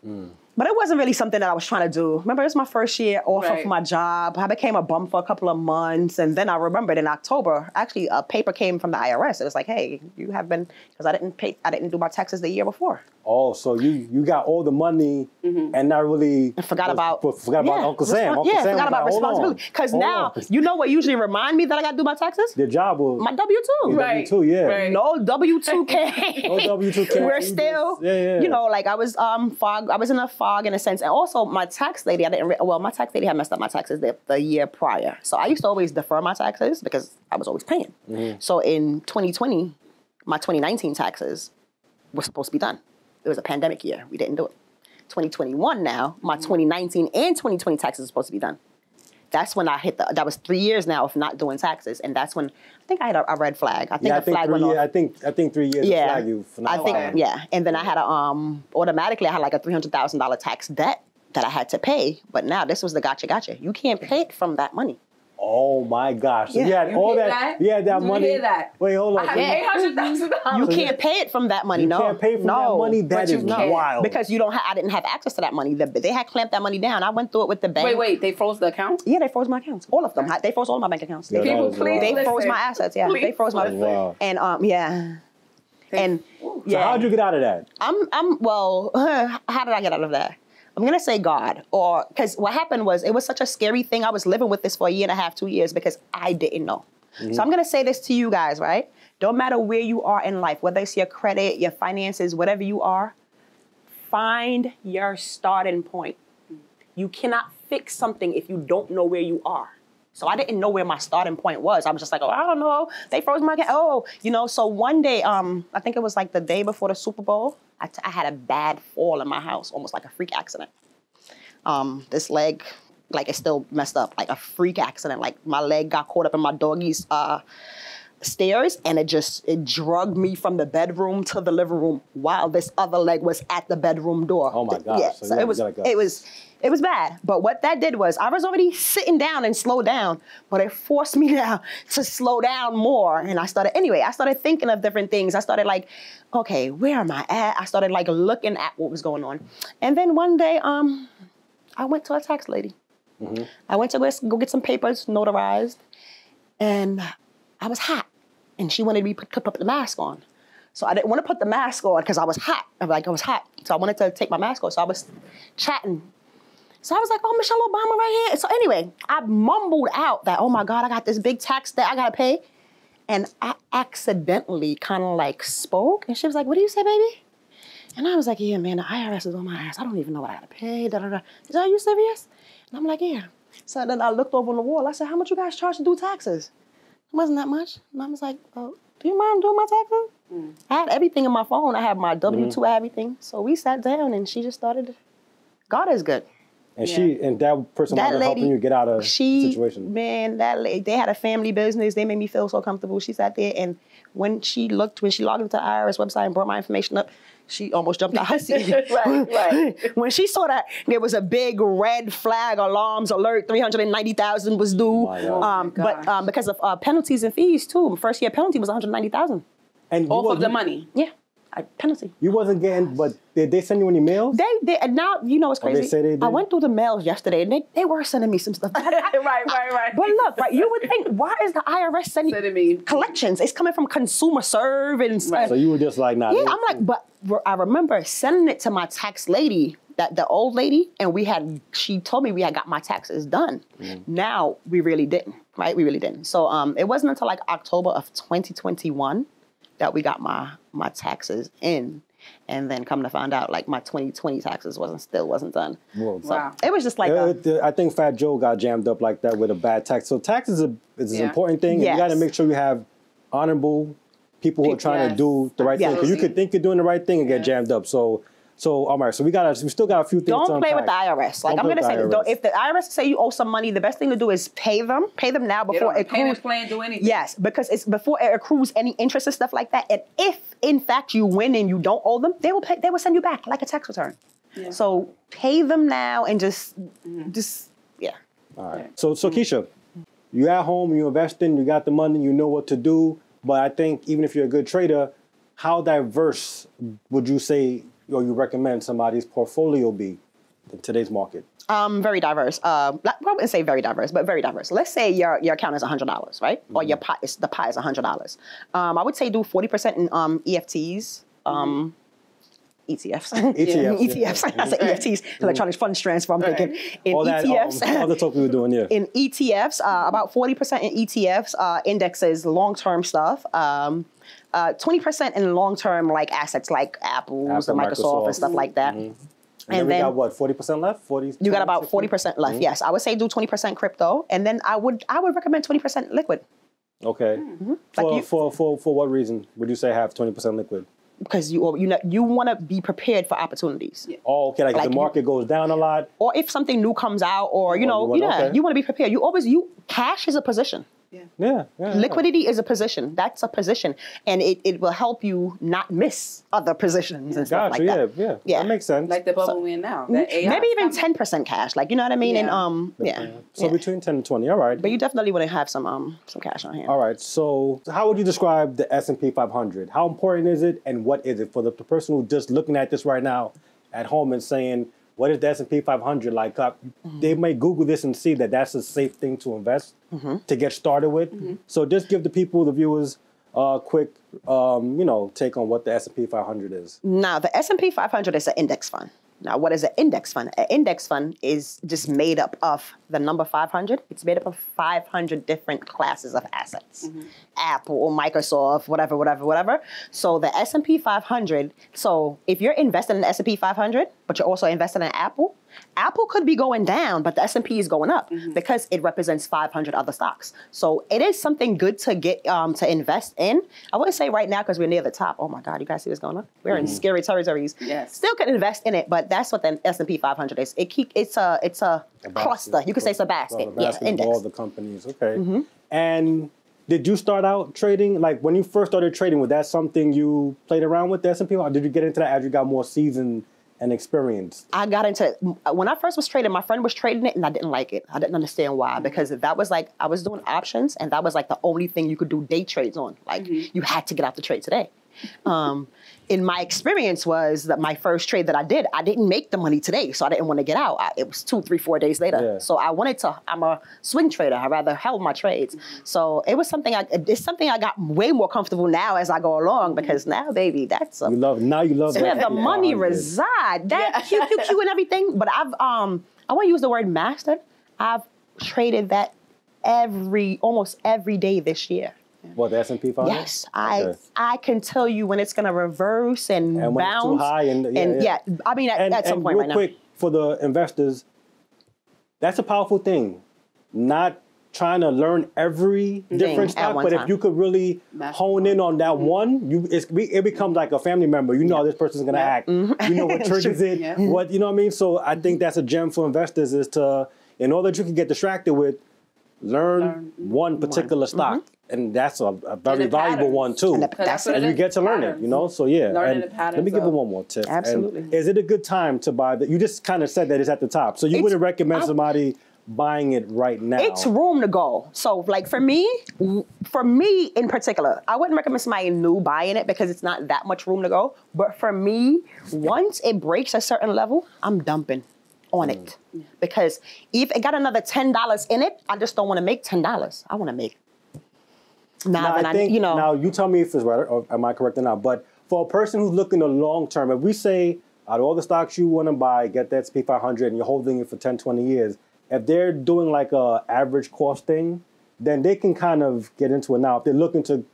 Mm. But it wasn't really something that I was trying to do. Remember, it was my first year off Right. of my job. I became a bum for a couple of months, and then I remembered in October, actually, a paper came from the IRS. It was like, "Hey, you have been because I didn't pay, I didn't do my taxes the year before." Oh, so you you got all the money and not really forgot was- about for- forgot about yeah, Uncle Sam. respon- Uncle yeah, Sam forgot about like, responsibility. Because now on. you know what usually remind me that I got to do my taxes. your job was My W two. Your Right. W2, yeah. Right. No W two K. No W2K. We're still, yeah, yeah. you know, like I was um fog. I was in a fog in a sense, and also my tax lady. I didn't. Re- well, my tax lady had messed up my taxes the, the year prior, so I used to always defer my taxes because I was always paying. Mm-hmm. So in 2020, my 2019 taxes were supposed to be done. It was a pandemic year. We didn't do it. 2021 now, my Mm-hmm. 2019 and 2020 taxes are supposed to be done. That's when I hit the. That was three years now of not doing taxes, and that's when I think I had a, a red flag. I think yeah, I think flag three went years, off I think I think three years yeah, flag you for not I think filing. yeah, and then I had a um automatically I had like a three hundred thousand dollar tax debt that I had to pay. But now this was the gotcha, gotcha. You can't pay it from that money. Oh my gosh! So Yeah. you had all that. that? You had that You money. hear that? Wait, hold I on. have So you- eight hundred thousand You can't pay it from that money. No? You no, can't pay from no. that money. That But is can't. wild. because you don't. Ha- I didn't have access to that money. The- They had clamped that money down. I went through it with the bank. Wait, wait. They froze the account. Yeah, they froze my accounts. All of them. They froze all my bank accounts. Yeah, They, People, please. they froze my assets. Yeah, they froze my. listen. Wow. And um, yeah, and So yeah. how'd you get out of that? I'm I'm well, how did I get out of that? I'm gonna say God, or because what happened was it was such a scary thing. I was living with this for a year and a half, two years because I didn't know. So mm-hmm. I'm gonna say this to you guys, right? Don't matter where you are in life, whether it's your credit, your finances, whatever you are, find your starting point. You cannot fix something if you don't know where you are. So I didn't know where my starting point was. I was just like, oh, I don't know. They froze my account. Oh, you know. So one day, um, I think it was like the day before the Super Bowl. I, t- I had a bad fall in my house, almost like a freak accident. Um, this leg, like it's still messed up, like a freak accident. Like my leg got caught up in my doggy's uh, stairs, and it just it drugged me from the bedroom to the living room while this other leg was at the bedroom door. Oh my gosh. Yeah, So so you it was a- it was it was bad. But what that did was I was already sitting down and slowed down, but it forced me now to slow down more. And I started anyway, I started thinking of different things. I started like, okay, where am I at? I started like looking at what was going on. And then one day, um, I went to a tax lady. I went to go, get some papers notarized, and I was hot. And she wanted me to put, the mask on. So I didn't want to put the mask on because I was hot. I was like, I was hot. So I wanted to take my mask off. So I was chatting. So I was like, oh, Michelle Obama right here. So anyway, I mumbled out that, oh my God, I got this big tax that I gotta pay. And I accidentally kind of like spoke. And she was like, what do you say, baby? And I was like, yeah, man, the IRS is on my ass. I don't even know what I gotta pay. Da, da, da. She said, are you serious? And I'm like, yeah. So then I looked over on the wall. I said, how much you guys charge to do taxes? It wasn't that much. And I was like, oh, do you mind doing my taxes? Mm. I had everything in my phone. I had my W 2 mm-hmm. everything. So we sat down and she just started. God is good. And she and that person That was helping you get out of she, situation. man, that lady, they had a family business. They made me feel so comfortable. She sat there and when she looked, when she logged into the IRS website and brought my information up, she almost jumped out her seat. Right, right. when she saw that there was a big red flag, alarms alert, 390,000 was due. my God. um, Oh but um, because of uh, penalties and fees too, first year penalty was 190,000. And you Off of the money. Yeah. I, penalty. You wasn't getting, but did they send you any mails? They, they and now you know what's Oh, they crazy. say they I went through the mails yesterday, and they, they were sending me some stuff. right, right, right. But look, right, you would think, why is the IRS sending, Sending me- collections? It's coming from consumer serve and Right. so you were just like, nah. yeah, I'm like, but I remember sending it to my tax lady, that the old lady, and we had. She told me we had got my taxes done. Mm. Now we really didn't, right? We really didn't. So um, it wasn't until like October of 2021 that we got my my taxes in, and then come to find out, like my 2020 taxes wasn't still wasn't done. Whoa. So Wow. it was just like, Yeah, a, it- I think Fat Joe got jammed up like that with a bad tax. So tax is, a, is an important thing. and You got to make sure you have honorable people who are People, trying to do the right thing. Because you could think you're doing the right thing and get jammed up. So, so all right. So we got to, we still got a few things. Don't play with the. IRS. Like Don't I'm gonna say, don't, IRS. if the IRS say you owe some money, the best thing to do is pay them. Pay them now before don't it payment accrues. plan do anything. Yes, because it's before it accrues any interest and stuff like that. And if in fact you win and you don't owe them, they will pay. They will send you back like a tax return. Yeah. So pay them now and just, mm-hmm. just yeah. All right. So, so mm-hmm. Keisha, you at home, you investing, you got the money, you know what to do. But I think even if you're a good trader, how diverse would you say or you recommend somebody's portfolio be in today's market? Um, very diverse. Uh, I wouldn't say very diverse, but very diverse. Let's say your your account is hundred dollars, right? Or your pot is the pie is hundred dollars. Um, I would say do forty percent in um, EFTs. Um, ETFs. ETFs, ETFs. yeah. I said EFTs, electronic funds transfer. I'm thinking in All that ETFs. um, other talk we were doing, yeah. in ETFs, uh, about 40% in ETFs, uh, indexes, long term stuff. Um, uh, 20% in long term, like assets like Apple's Apple, and Microsoft, Microsoft. and stuff like that. and then we then- got what, 40% left? 40 You got about 40% left. Yes, I would say do 20% crypto, and then I would I would recommend 20% liquid Okay. Mm-hmm. Like For, you- for, for, for what reason would you say have 20% liquid? because you you know you want to be prepared for opportunities. Oh, okay. Like, if Like the you- market goes down a lot. Or if something new comes out, or you Oh, know, you wanna- yeah, okay. you want to be prepared. You always you cash is a position. Yeah. Yeah. yeah yeah. Liquidity is a position. That's a position, and it, it will help you not miss other positions and stuff like yeah, that. yeah. Yeah. That makes sense. Like the bubble we're in now. That AI Maybe even ten percent cash. Like you know what I mean? And Yeah. um, yeah. so yeah. between 10 and 20. All right. But you definitely want to have some um some cash on hand. All right. So, how would you describe the S&P 500? How important is it, and what is it for the, the person who's just looking at this right now at home and saying, "What is the S&P 500 like?" Uh, They may Google this and see that that's a safe thing to invest Mm-hmm. to get started with. Mm-hmm. So, just give the people, the viewers, a quick, um, you know, take on what the S&P 500 is. Now, the S&P 500 is an index fund. Now, what is an index fund? An index fund is just made up of the number 500. It's made up of 500 different classes of assets. Mm-hmm. Apple or Microsoft, whatever, whatever, whatever. So the S&P 500, so if you're invested in the S&P 500, but you're also invested in Apple, Apple could be going down, but the S&P is going up mm-hmm. because it represents 500 other stocks. So it is something good to get um, to invest in. I wouldn't say right now because we're near the top. Oh my God, you guys see what's going on? We're in mm-hmm. scary territories. Yes. Still could invest in it, but that's what the S&P 500 is. It keep it's a it's a, cluster. You could say it's a basket. Well, the basket yeah, of all the companies. Okay. Mm-hmm. And did you start out trading like when you first started trading? Was that something you played around with the S and P, or did you get into that as you got more seasoned and experienced? I got into when I first was trading. My friend was trading it, and I didn't like it. I didn't understand why because that was like I was doing options, and that was like the only thing you could do day trades on. Like you had to get out the trade today. Um, in my experience was that my first trade that I did, I didn't make the money today, so I didn't want to get out. I, it was two, three, four days later. Yeah. So I wanted to. I'm a swing trader. I rather held my trades. So it was something. I, it's something I got way more comfortable now as I go along because now, baby, that's a You love now. You love where that the money reside. That Yeah. QQQ and everything. But I've um I want to use the word mastered. I've traded that every almost every day this year. What the S and P 500? Yes, I Okay. I can tell you when it's gonna reverse and, And when it's bounce. too high and yeah, and yeah. I mean at, And, at some and point real right quick for the investors, that's a powerful thing. Not trying to learn every different at stock, one but if you could really Master hone in on that one, you it's, it becomes like a family member. You know how this person's gonna Yeah. act. Mm-hmm. You know what triggers it. Yeah. What you know what I mean. So I think that's a gem for investors is to in order that you can get distracted with, learn, Learn one particular stock, and that's a, a very valuable patterns. one too. And the- That's and you get to learn it, you know. So yeah, Learning and the patterns let me give you one more tip. And Absolutely. is it a good time to buy that? You just kind of said that it's at the top, so you It's- wouldn't recommend I- somebody buying it right now. It's room to go. So, like for me, for me in particular, I wouldn't recommend somebody new buying it because it's not that much room to go. But for me, once it breaks a certain level, I'm dumping on it mm. because if it got another ten dollars in it, I just don't want to make ten dollars. I want to make. Nah, Now, then I I, think you know. now you tell me if it's right or am I correct or not. But for a person who's looking the long term, if we say out of all the stocks you want to buy, get that SP 500 and you're holding it for 10, 20 years, if they're doing like a average costing, then they can kind of get into it now. If they're looking to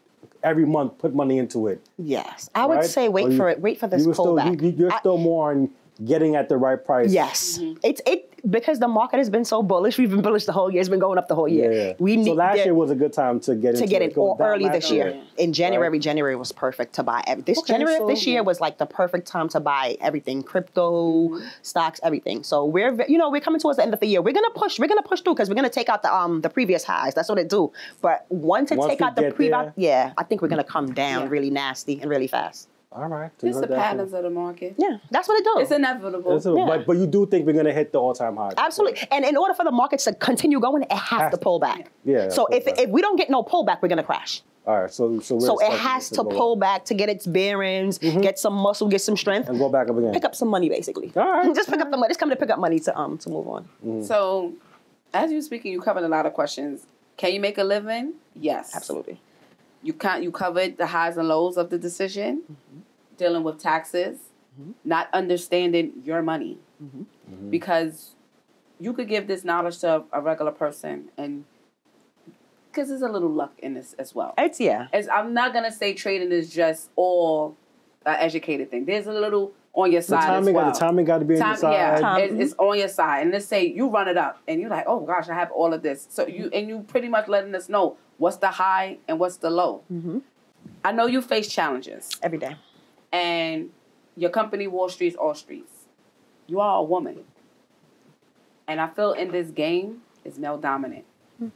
every month put money into it, yes, I would say wait Or you- for it. Wait for this you were still, pullback. you, you're I- still more on getting at the right price. Yes, mm-hmm. it's it because the market has been so bullish. We've been bullish the whole year. It's been going up the whole year. Yeah. We need so last year was a good time to get to get it. it or early this year. In January, Right. January was perfect to buy everything. This Okay, January so- this year was like the perfect time to buy everything, crypto, stocks, everything. So we're you know we're coming towards the end of the year. We're gonna push. We're gonna push through because we're gonna take out the um the previous highs. That's what it do. But once it Once take out the previous, yeah, I think we're gonna come down Yeah. really nasty and really fast. All right. It's the patterns of the market. Yeah, that's what it does. It's inevitable. It's a- Yeah. but, but you do think we're going to hit the all time high? Absolutely. And in order for the markets to continue going, it has, Has to to. pull back. Yeah, So if, back. if we don't get no pullback, we're gonna crash. All right. So, so, So it has it to pull up back to get its bearings, get some muscle, get some strength, And go back up again. pick up some money, basically. All right. Just pick up the money. Just come to pick up money to um to move on. So, as you're speaking, you covered a lot of questions. Can you make a living? Yes, Absolutely. You can't. You covered the highs and lows of the decision, mm-hmm. dealing with taxes, mm-hmm. not understanding your money, mm-hmm. because you could give this knowledge to a regular person, and because there's a little luck in this as well. It's yeah. As I'm not gonna say trading is just all an educated thing. There's a little on your The side timing, as well. got the timing got to be on your side. yeah, Time. It's, it's on your side, and let's say you run it up, and you're like, "Oh gosh, I have all of this." So you and you pretty much letting us know what's the high and what's the low. Mm-hmm. I know you face challenges, Every day. and your company Wall Street's all streets. You are a woman, and I feel in this game is male dominant. Hmm.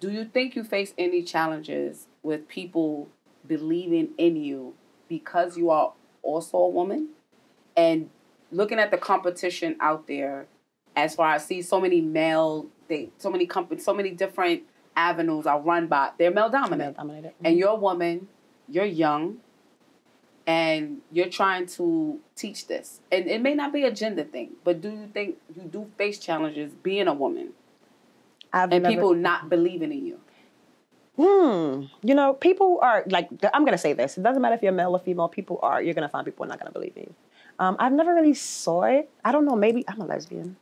Do you think you face any challenges with people believing in you because you are also a woman? And looking at the competition out there, as far as I see so many male, they so many companies, so many different avenues are run by they're male dominant Dominated. and mm-hmm. you're a woman, you're young, and you're trying to teach this. And it may not be a gender thing, but do you think you do face challenges being a woman I've and never- people not believing in you? You know, people are like. I'm gonna say this. It doesn't matter if you're male or female. People are. You're gonna find people are not gonna believe in you. Um, I've never really saw it. I don't know. Maybe I'm a lesbian.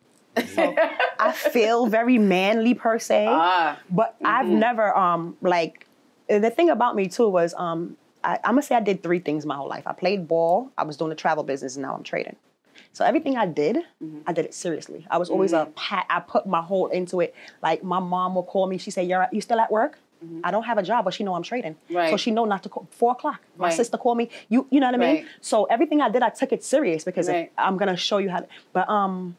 So I feel very manly per se. Ah, But I've never um like the thing about me too was um I, I'm gonna say I did three things my whole life. I played ball, I was doing the travel business, and now I'm trading. So everything I did, I did it seriously. I was always a pat. I put my whole into it. Like my mom will call me. She say, "You're you still at work?" I don't have a job, but she know I'm trading. Right. So she know not to call. Four o'clock. My Right. sister called me. You you know what I mean? Right. So everything I did, I took it serious because Right. I'm gonna show you how. To, but um,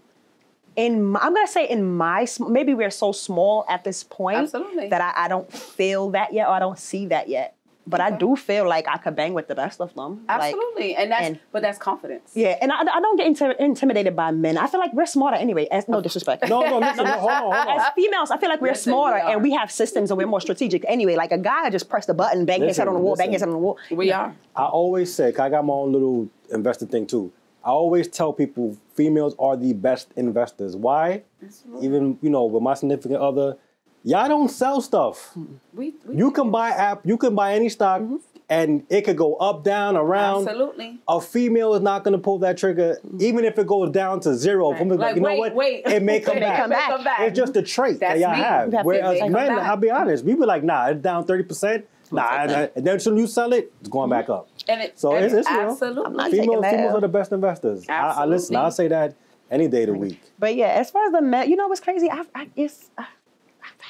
in my, I'm gonna say in my maybe we're so small at this point Absolutely. that I, I don't feel that yet or I don't see that yet. But I do feel like I could bang with the best of them. Like, absolutely. and that's and- but that's confidence. yeah, and I, I don't get inti- intimidated by men. I feel like we're smarter anyway. As, no disrespect. No, no, listen, no, hold on, hold on. As females, I feel like we're Listen, smarter are. and we have systems and we're more strategic. Anyway, like a guy just press the button, bang his head on the wall, bang his head on the wall. We are. I always say, 'cause I got my own little investor thing too. I always tell people females are the best investors. Why? Absolutely. Even you know, with my significant other, y'all don't sell stuff. We, we You can buy app, you can buy any stock, mm-hmm. and it could go up, down, around. absolutely. A female is not going to pull that trigger, mm-hmm. even if it goes down to zero. Right. Like, Like, you know what? wait. It may come It back. come back. Come back. It's just a trait That's that y'all me. have. Have Whereas to- men, back. I'll be honest, we be like, nah, it's down thirty percent. Nah, take and, then soon you sell it, it's going back mm-hmm. up. And it, So and it's, it's real. absolutely. I'm not taking Females, that females L. are the best investors. I, I listen. I'll say that any day of the week. But yeah, as far as the men, you know what's crazy? I've, I, it's, I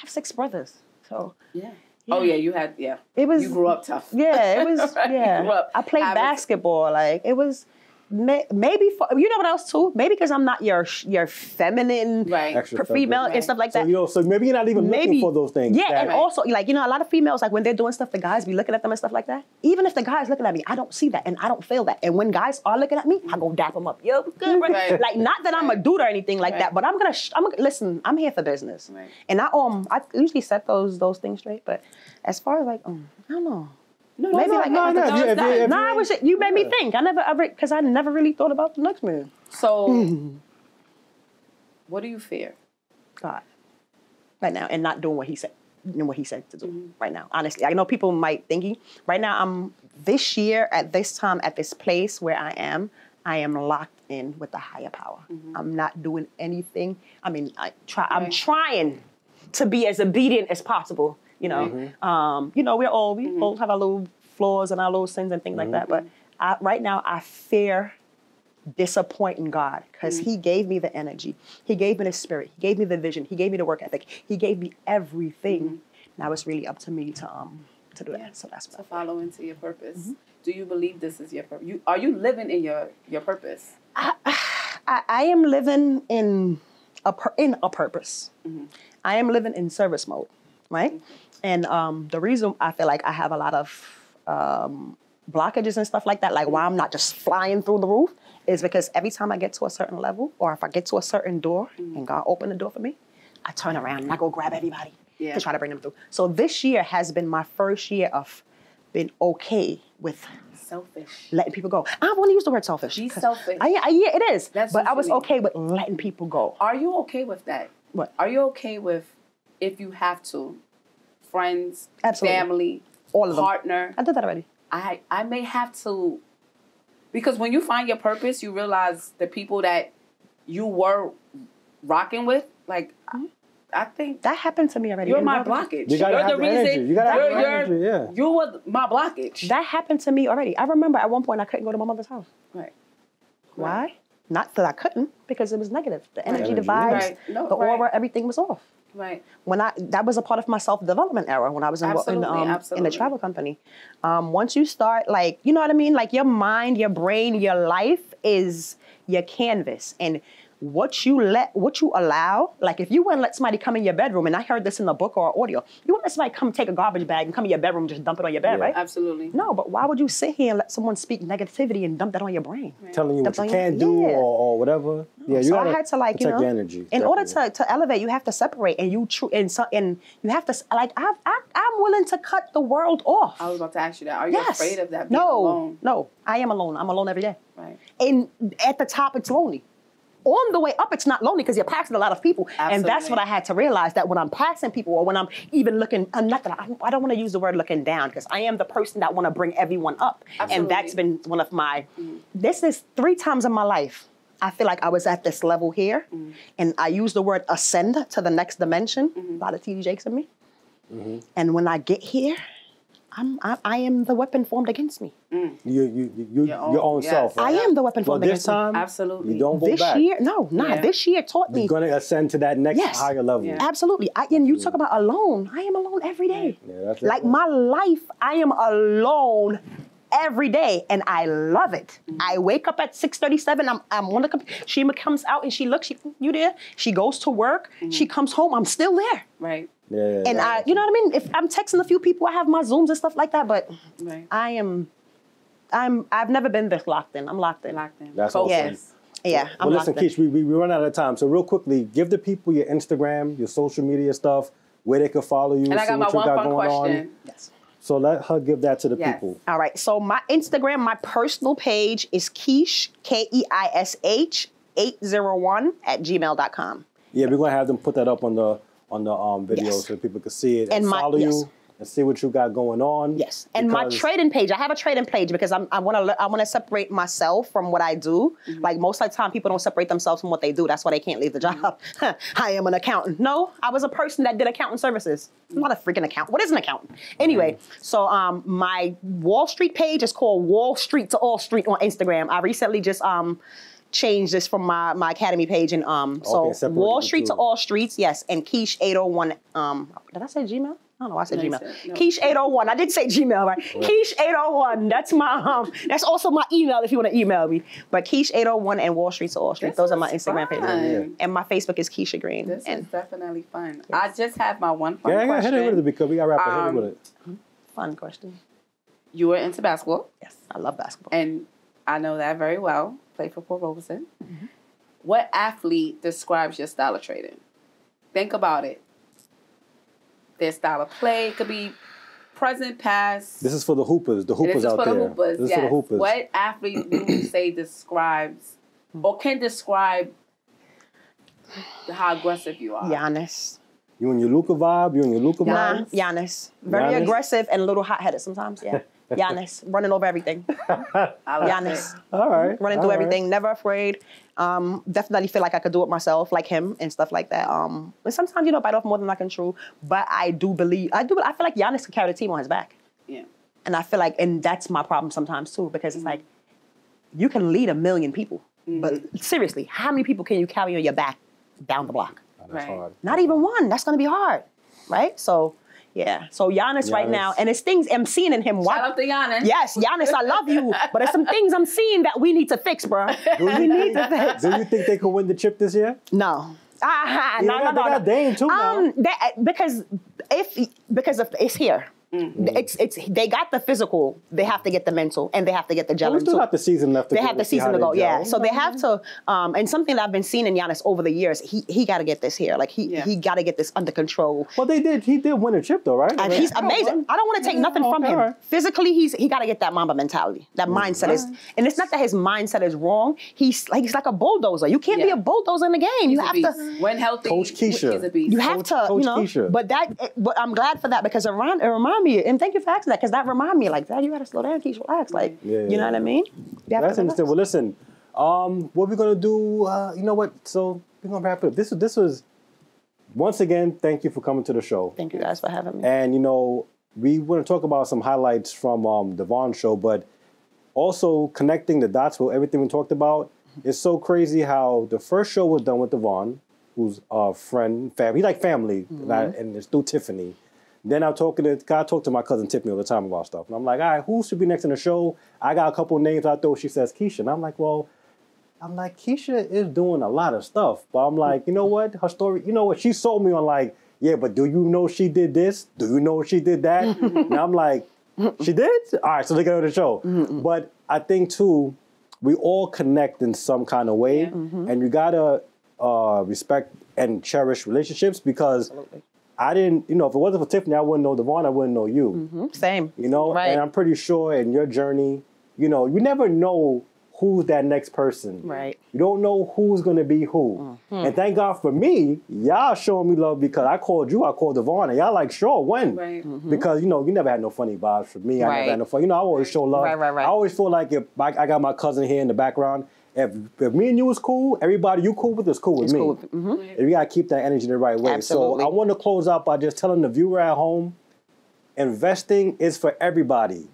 have six brothers. So yeah. Oh yeah, you had yeah. It was- you grew up tough. Yeah, it was. Right, you Yeah, grew up I played basketball. Like it was may, maybe for you know what else too? Maybe because I'm not your your feminine Right. Extra per- female Right. and stuff like So that. you know, so maybe you're not even maybe looking for those things. Yeah, that- and also like you know, a lot of females like when they're doing stuff, the guys be looking at them and stuff like that. Even if the guys looking at me, I don't see that and I don't feel that. And when guys are looking at me, I go dap them up. Yo, good, bro? Right. Like not that I'm a dude or anything like Right. that, but I'm gonna. Sh- I'm gonna listen. I'm here for business, Right. and I um I usually set those those things straight. But as far as like um I don't know. No, Maybe no, like- no, no, no, if you- it's if you- not. if Nah, I was you made me think. I never ever because I never really thought about the next man. So, what do you fear? God right now and not doing what he said and what he said to do Mm-hmm. right now. Honestly, I know people might thinking right now. I'm this year at this time at this place where I am. I am locked in with the higher power. I'm not doing anything. I mean, I try. I'm Mm-hmm. Trying to be as obedient as possible. You know, Mm-hmm. um, you know, we're all we all have our little flaws and our little sins and things like that. But I, right now, I fear disappointing God because Mm-hmm. He gave me the energy, He gave me the spirit, He gave me the vision, He gave me the work ethic, He gave me everything. Mm-hmm. Now it's really up to me to um to do that. So that's To follow into your purpose. Mm-hmm. Do you believe this is your purpose? You are you living in your your purpose? I, I am living in a in a purpose. Mm-hmm. I am living in service mode, right? And um, the reason I feel like I have a lot of um, blockages and stuff like that, like why I'm not just flying through the roof, is because every time I get to a certain level, or if I get to a certain door Mm-hmm. and God open the door for me, I turn around and I go grab everybody Yeah. to try to bring them through. So this year has been my first year of being okay with Selfish. letting people go. I don't want to use the word selfish. Be selfish. I, I, yeah, it is. That's but I was okay with letting people go. Are you okay with that? What? Are you okay with if you have to, friends, Absolutely. family, All of them. partner? I did that already. I I may have to because when you find your purpose, you realize the people that you were rocking with, like Mm-hmm. I think That happened to me already. you're my blockage. You gotta you're have the the reason. energy. You gotta have you're, the you're- energy, yeah. You were my blockage. That happened to me already. I remember at one point I couldn't go to my mother's house. right. Why? Not that I couldn't, because it was negative. The energy, Energy, the vibes, Right. No, the right. aura, everything was off. Right. When I that was a part of my self development era when I was in, in, um, in the travel company. Um, once you start like you know what I mean, like your mind, your brain, your life is your canvas, and what you let, what you allow. Like if you wouldn't let somebody come in your bedroom, and I heard this in a book or audio, you wouldn't let somebody come take a garbage bag and come in your bedroom and just dump it on your bed, Yeah. right? Absolutely. No, but why would you sit here and let someone speak negativity and dump that on your brain? telling you what you can't do yeah. or, or whatever. Yeah, you so gotta I had to like you know, energy. in order to, to elevate, you have to separate, and you true and so and you have to like I, I I'm willing to cut the world off. I was about to ask you that. Are you yes. afraid of that being no, alone? no, I am alone. I'm alone every day. Right. And at the top, it's lonely. On the way up, it's not lonely because you're passing a lot of people, and that's what I had to realize that when I'm passing people, or when I'm even looking, I'm not that I, I don't want to use the word looking down because I am the person that want to bring everyone up, and that's been one of my. Mm. This is three times in my life. I feel like I was at this level here, mm. and I use the word ascend to the next dimension. A lot of TD Jakes in me, mm-hmm. and when I get here, I'm I, I am the weapon formed against me. Mm. you, you, you, you, your Your own, own- yes. self. I am the weapon Well, formed this against me. time, Absolutely. you don't go this back. year, no, nah. Yeah. This year taught me You're gonna ascend to that next Yes. higher level. Yeah. absolutely. I, and you talk about alone. I am alone every day. Yeah, that's it. like my life, I am alone every day, and I love it. Mm-hmm. I wake up at six thirty-seven. I'm I'm on the computer. She comes out and she looks. She you there? She goes to work. Mm-hmm. She comes home. I'm still there. Right. Yeah, yeah, And. I, you know what I mean? If I'm texting a few people, I have my Zooms and stuff like that. But Right. I am, I'm. I've never been this locked in. I'm locked in. Locked in. That's Focus. awesome. Yeah, I'm well, listen, in. Keish, we, we, we run out of time. So, real quickly, give the people your Instagram, your social media stuff, where they can follow you, And I see got my what you one got fun going question. on. Yes. So, let her give that to the Yes. people. All right. So my Instagram, my personal page is Keish, K E I S H 801 at gmail.com. Yeah, we're gonna have them put that up on the on the um, video Yes. so people can see it and, And my- follow yes. you and see what you got going on. Yes. And my trading page, I have a trading page because I'm, I want to I want to separate myself from what I do. Like most of the time, people don't separate themselves from what they do. That's why they can't leave the job. I am an accountant. No, I was a person that did accounting services. I'm not a freaking accountant. What is an accountant? Anyway, so um, my Wall Street page is called Wall Street to All Street on Instagram. I recently just um changed this from my, my academy page and um so Okay, separated Wall Street to all streets yes and Keish 801 um did I say Gmail I I don't know. why I said No, Gmail. said- no. Keish eight hundred one. I did say Gmail, right? Keish eight hundred one. That's my um. That's also my email if you want to email me. But Keish eight hundred one and Wall Street to Wall Street. This Those are my Instagram fun. pages. And my Facebook is Keisha Green. This and is definitely fun. I just have my one fun Yeah, yeah, hit question. it with it because we got to wrap it. Um, it with it. fun question. You were into basketball, Yes, I love basketball. and I know that very well. Played for Paul Robeson. Mm-hmm. What athlete describes your style of trading? Think about it. Their style of play could be present, past. This is for the hoopers. The hoopers this is out for there. the hoopers. This yes. is for the hoopers. What athlete would you say describes or can describe how aggressive you are? Giannis. You and your Luka vibe. You and your Luka Nah, vibe. Giannis. Very Giannis? aggressive and a little hot headed sometimes. Yeah. Giannis. Running over everything. I like Giannis. All right. running all through right. everything, never afraid. Um, definitely feel like I could do it myself, like him and stuff like that. Um, and sometimes you know bite off more than I can chew, but I do believe I do. I feel like Giannis could carry the team on his back, Yeah. and I feel like, and that's my problem sometimes too, because it's like you can lead a million people, but seriously, how many people can you carry on your back down the block? That's Right. hard. Not even one. That's gonna be hard, right? So, yeah. So Giannis, right now, and it's things I'm seeing in him. Shout Why- out to Giannis. Yes, Giannis, I love you, but there's some things I'm seeing that we need to fix, bro. Do We need to fix. Do you think they could win the chip this year? No. Ah, Yeah, no, they no, got- no, they no. Dame too now. Um, that, because if because of it's here. Mm. It's it's they got the physical, they have to get the mental, and they have to get the Well, we still too. got the season left. To They have the to see how season to they go, yeah. So they have to, um, and something that I've been seeing in Giannis over the years, he he got to get this here, like he Yeah. he got to get this under control. Well, they did. He did win a chip though, right? And he's amazing. I don't want to take nothing from him. alright. Physically, he's he got to get that Mamba mentality. That mm. mindset is, and it's not that his mindset is wrong. He's like he's like a bulldozer. You can't be a bulldozer in the game. You He's a have beast. to. when healthy, Coach Keisha. he's a beast. You have Coach- to, Coach you know. Keisha. But that, eh, but I'm glad for that because it remind, it remind me, and thank you for asking that because that remind me, like, Dad, you gotta slow down, Keisha, relax, like, Yeah, you yeah, know what I mean? That's interesting. Well, listen. Um, what we're gonna do? Uh, you know what? So we're gonna wrap it up. This was this was once again. Thank you for coming to the show. Thank you guys for having me. And you know, we want to talk about some highlights from um, the Vaughn show, but also connecting the dots with everything we talked about. It's so crazy how the first show was done with Devon, who's a friend, family. He's like family, and, I, and it's through Tiffany. Then I'm talking to, I talk to my cousin Tiffany all the time about stuff. And I'm like, all right, who should be next in the show? I got a couple names out there. She says Keisha. And I'm like, well, I'm like, Keisha is doing a lot of stuff. But I'm like, you know what? Her story, you know what? She sold me on like, yeah, but do you know she did this? Do you know she did that? and I'm like, she did? All right, so they go to the show. But I think too, we all connect in some kind of way. And you gotta uh, respect and cherish relationships because I didn't, you know, if it wasn't for Tiffany, I wouldn't know Devon, I wouldn't know you. Mm-hmm. Same. You know, Right. and I'm pretty sure in your journey, you know, you never know who's that next person. Right. You don't know who's gonna be who. Mm-hmm. And thank God for me, y'all showing me love because I called you, I called Devon, and y'all like, sure, when? Right. Mm-hmm. Because you know, you never had no funny vibes for me. I Right. never had no fun. You know, I always show love. Right, right, right. I always feel like if I, I got my cousin here in the background, if if me and you is cool, everybody you cool with is cool with It's me. cool with- mhm. And we gotta keep that energy the right way. Absolutely. So I want to close out by just telling the viewer at home, investing is for everybody.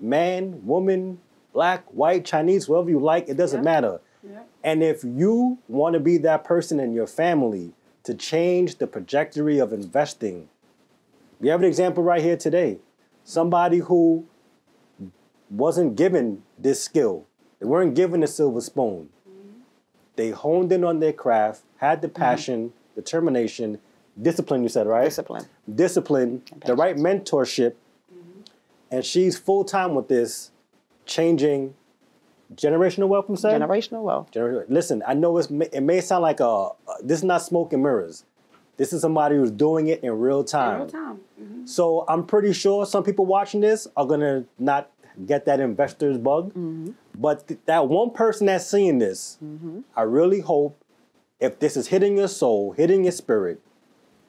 Man, woman, black, white, Chinese, whatever you like, it doesn't Yeah. matter. Yeah. And if you want to be that person in your family to change the trajectory of investing, we have an example right here today. Somebody who wasn't given this skill. They weren't given a silver spoon. They honed in on their craft, had the passion, determination, discipline, you said, right? Discipline. Discipline, the right mentorship. And she's full time with this, changing generational wealth, you said? Generational wealth. Listen, I know it's, it may sound like a, uh, this is not smoke and mirrors. This is somebody who's doing it in real time. Real time. Mhm. So I'm pretty sure some people watching this are gonna not get that investor's bug. Mm-hmm. But th- that one person that's seeing this, mm-hmm. I really hope if this is hitting your soul, hitting your spirit,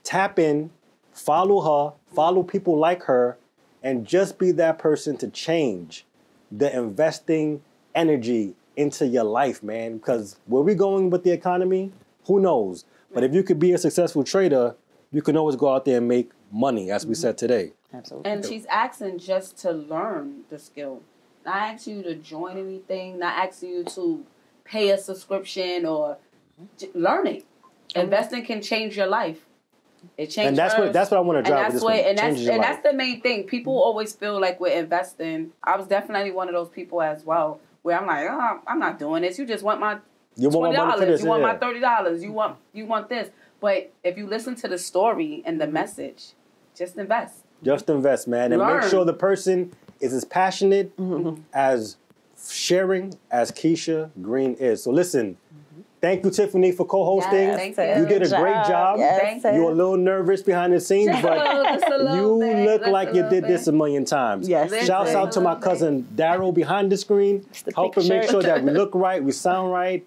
tap in, follow her, follow people like her, and just be that person to change the investing energy into your life, man. Because where we going with the economy, who knows? But if you could be a successful trader, you can always go out there and make money, as we mm-hmm. said today. Absolutely. And she's asking just to learn the skill. Not asking you to join anything, not asking you to pay a subscription or j- learning. Investing can change your life. It changed And that's hers. what- that's what I wanna And drive with that's this what, and that's Changes and life. that's the main thing. People always feel like we're investing. I was definitely one of those people as well, where I'm like, oh, I'm not doing this. You just want my You want twenty my dollars. You want yeah. my thirty dollars. You want you want this. But if you listen to the story and the message, just invest. Just invest, man, and Learn. make sure the person is as passionate Mm-hmm. as sharing as Keisha Green is. So listen, thank you, Tiffany, for co-hosting. Yes, thank you. You did a great job. Yes, Thank sir. You're a little nervous behind the scenes, but little- just a little you bit, look just like you little did this a million times. Yes. Shouts Listen. out to my cousin Daryl behind the screen, the helping make sure that we look right, we sound right.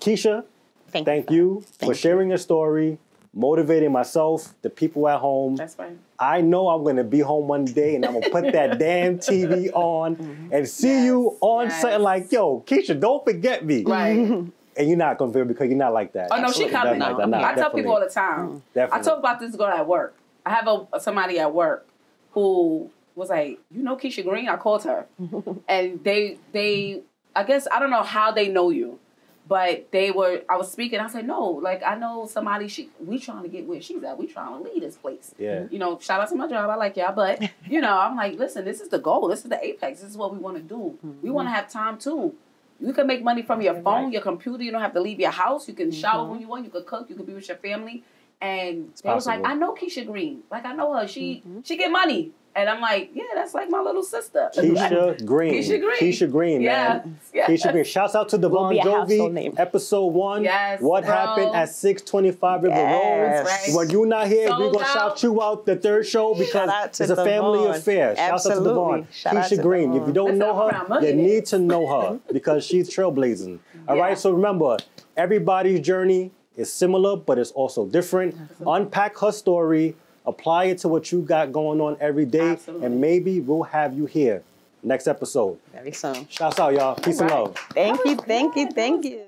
Keisha, Thank, thank you. you Thank for you. sharing your story, motivating myself, the people at home. That's right. I know I'm gonna be home one day and I'm gonna put that damn TV on mm-hmm. and see you on yes. something like, yo, Keisha, don't forget me. Right. And you're not gonna feel because you're not like that. Oh no, she Absolutely. coming. Definitely, I tell people all the time. Mm-hmm. Definitely. I talk about this girl at work. I have a somebody at work who was like, you know Keisha Green. I called her, and they they I guess I don't know how they know you, but they were. I was speaking. I said no, like I know somebody. She we trying to get where she's at. We trying to lead this place. Yeah. You know, shout out to my job. I like y'all, but you know, I'm like, listen, this is the goal. This is the apex. This is what we want to do. We mm-hmm. want to have time too. You can make money from your phone, your computer. You don't have to leave your house. You can mm-hmm. shower when you want. You can cook. You can be with your family. And they was like. I know Keisha Green. Like I know her. She mm-hmm. she get money. And I'm like, yeah, that's like my little sister. Keisha Green. Keisha Green. Keisha Green, Yeah. man. Yeah. Keisha Green. Shouts out to Devon be a Jovi. name. Episode one. Yes, What bro. happened at 625 River Yes. Road? That's right. When you're not here, we're gonna out. shout you out the third show because Shout out it's a family Devon. affair. Shouts out to Absolutely. Devon. Shout out Keisha to Green. If you don't Listen, know her, you money. need to know her because she's trailblazing. All right. Yeah. So remember, everybody's journey is similar, but it's also different. Unpack her story. Apply it to what you got going on every day, Absolutely. and maybe we'll have you here next episode. Very soon. Shouts out, y'all. Peace and love. Thank you, thank you, thank you.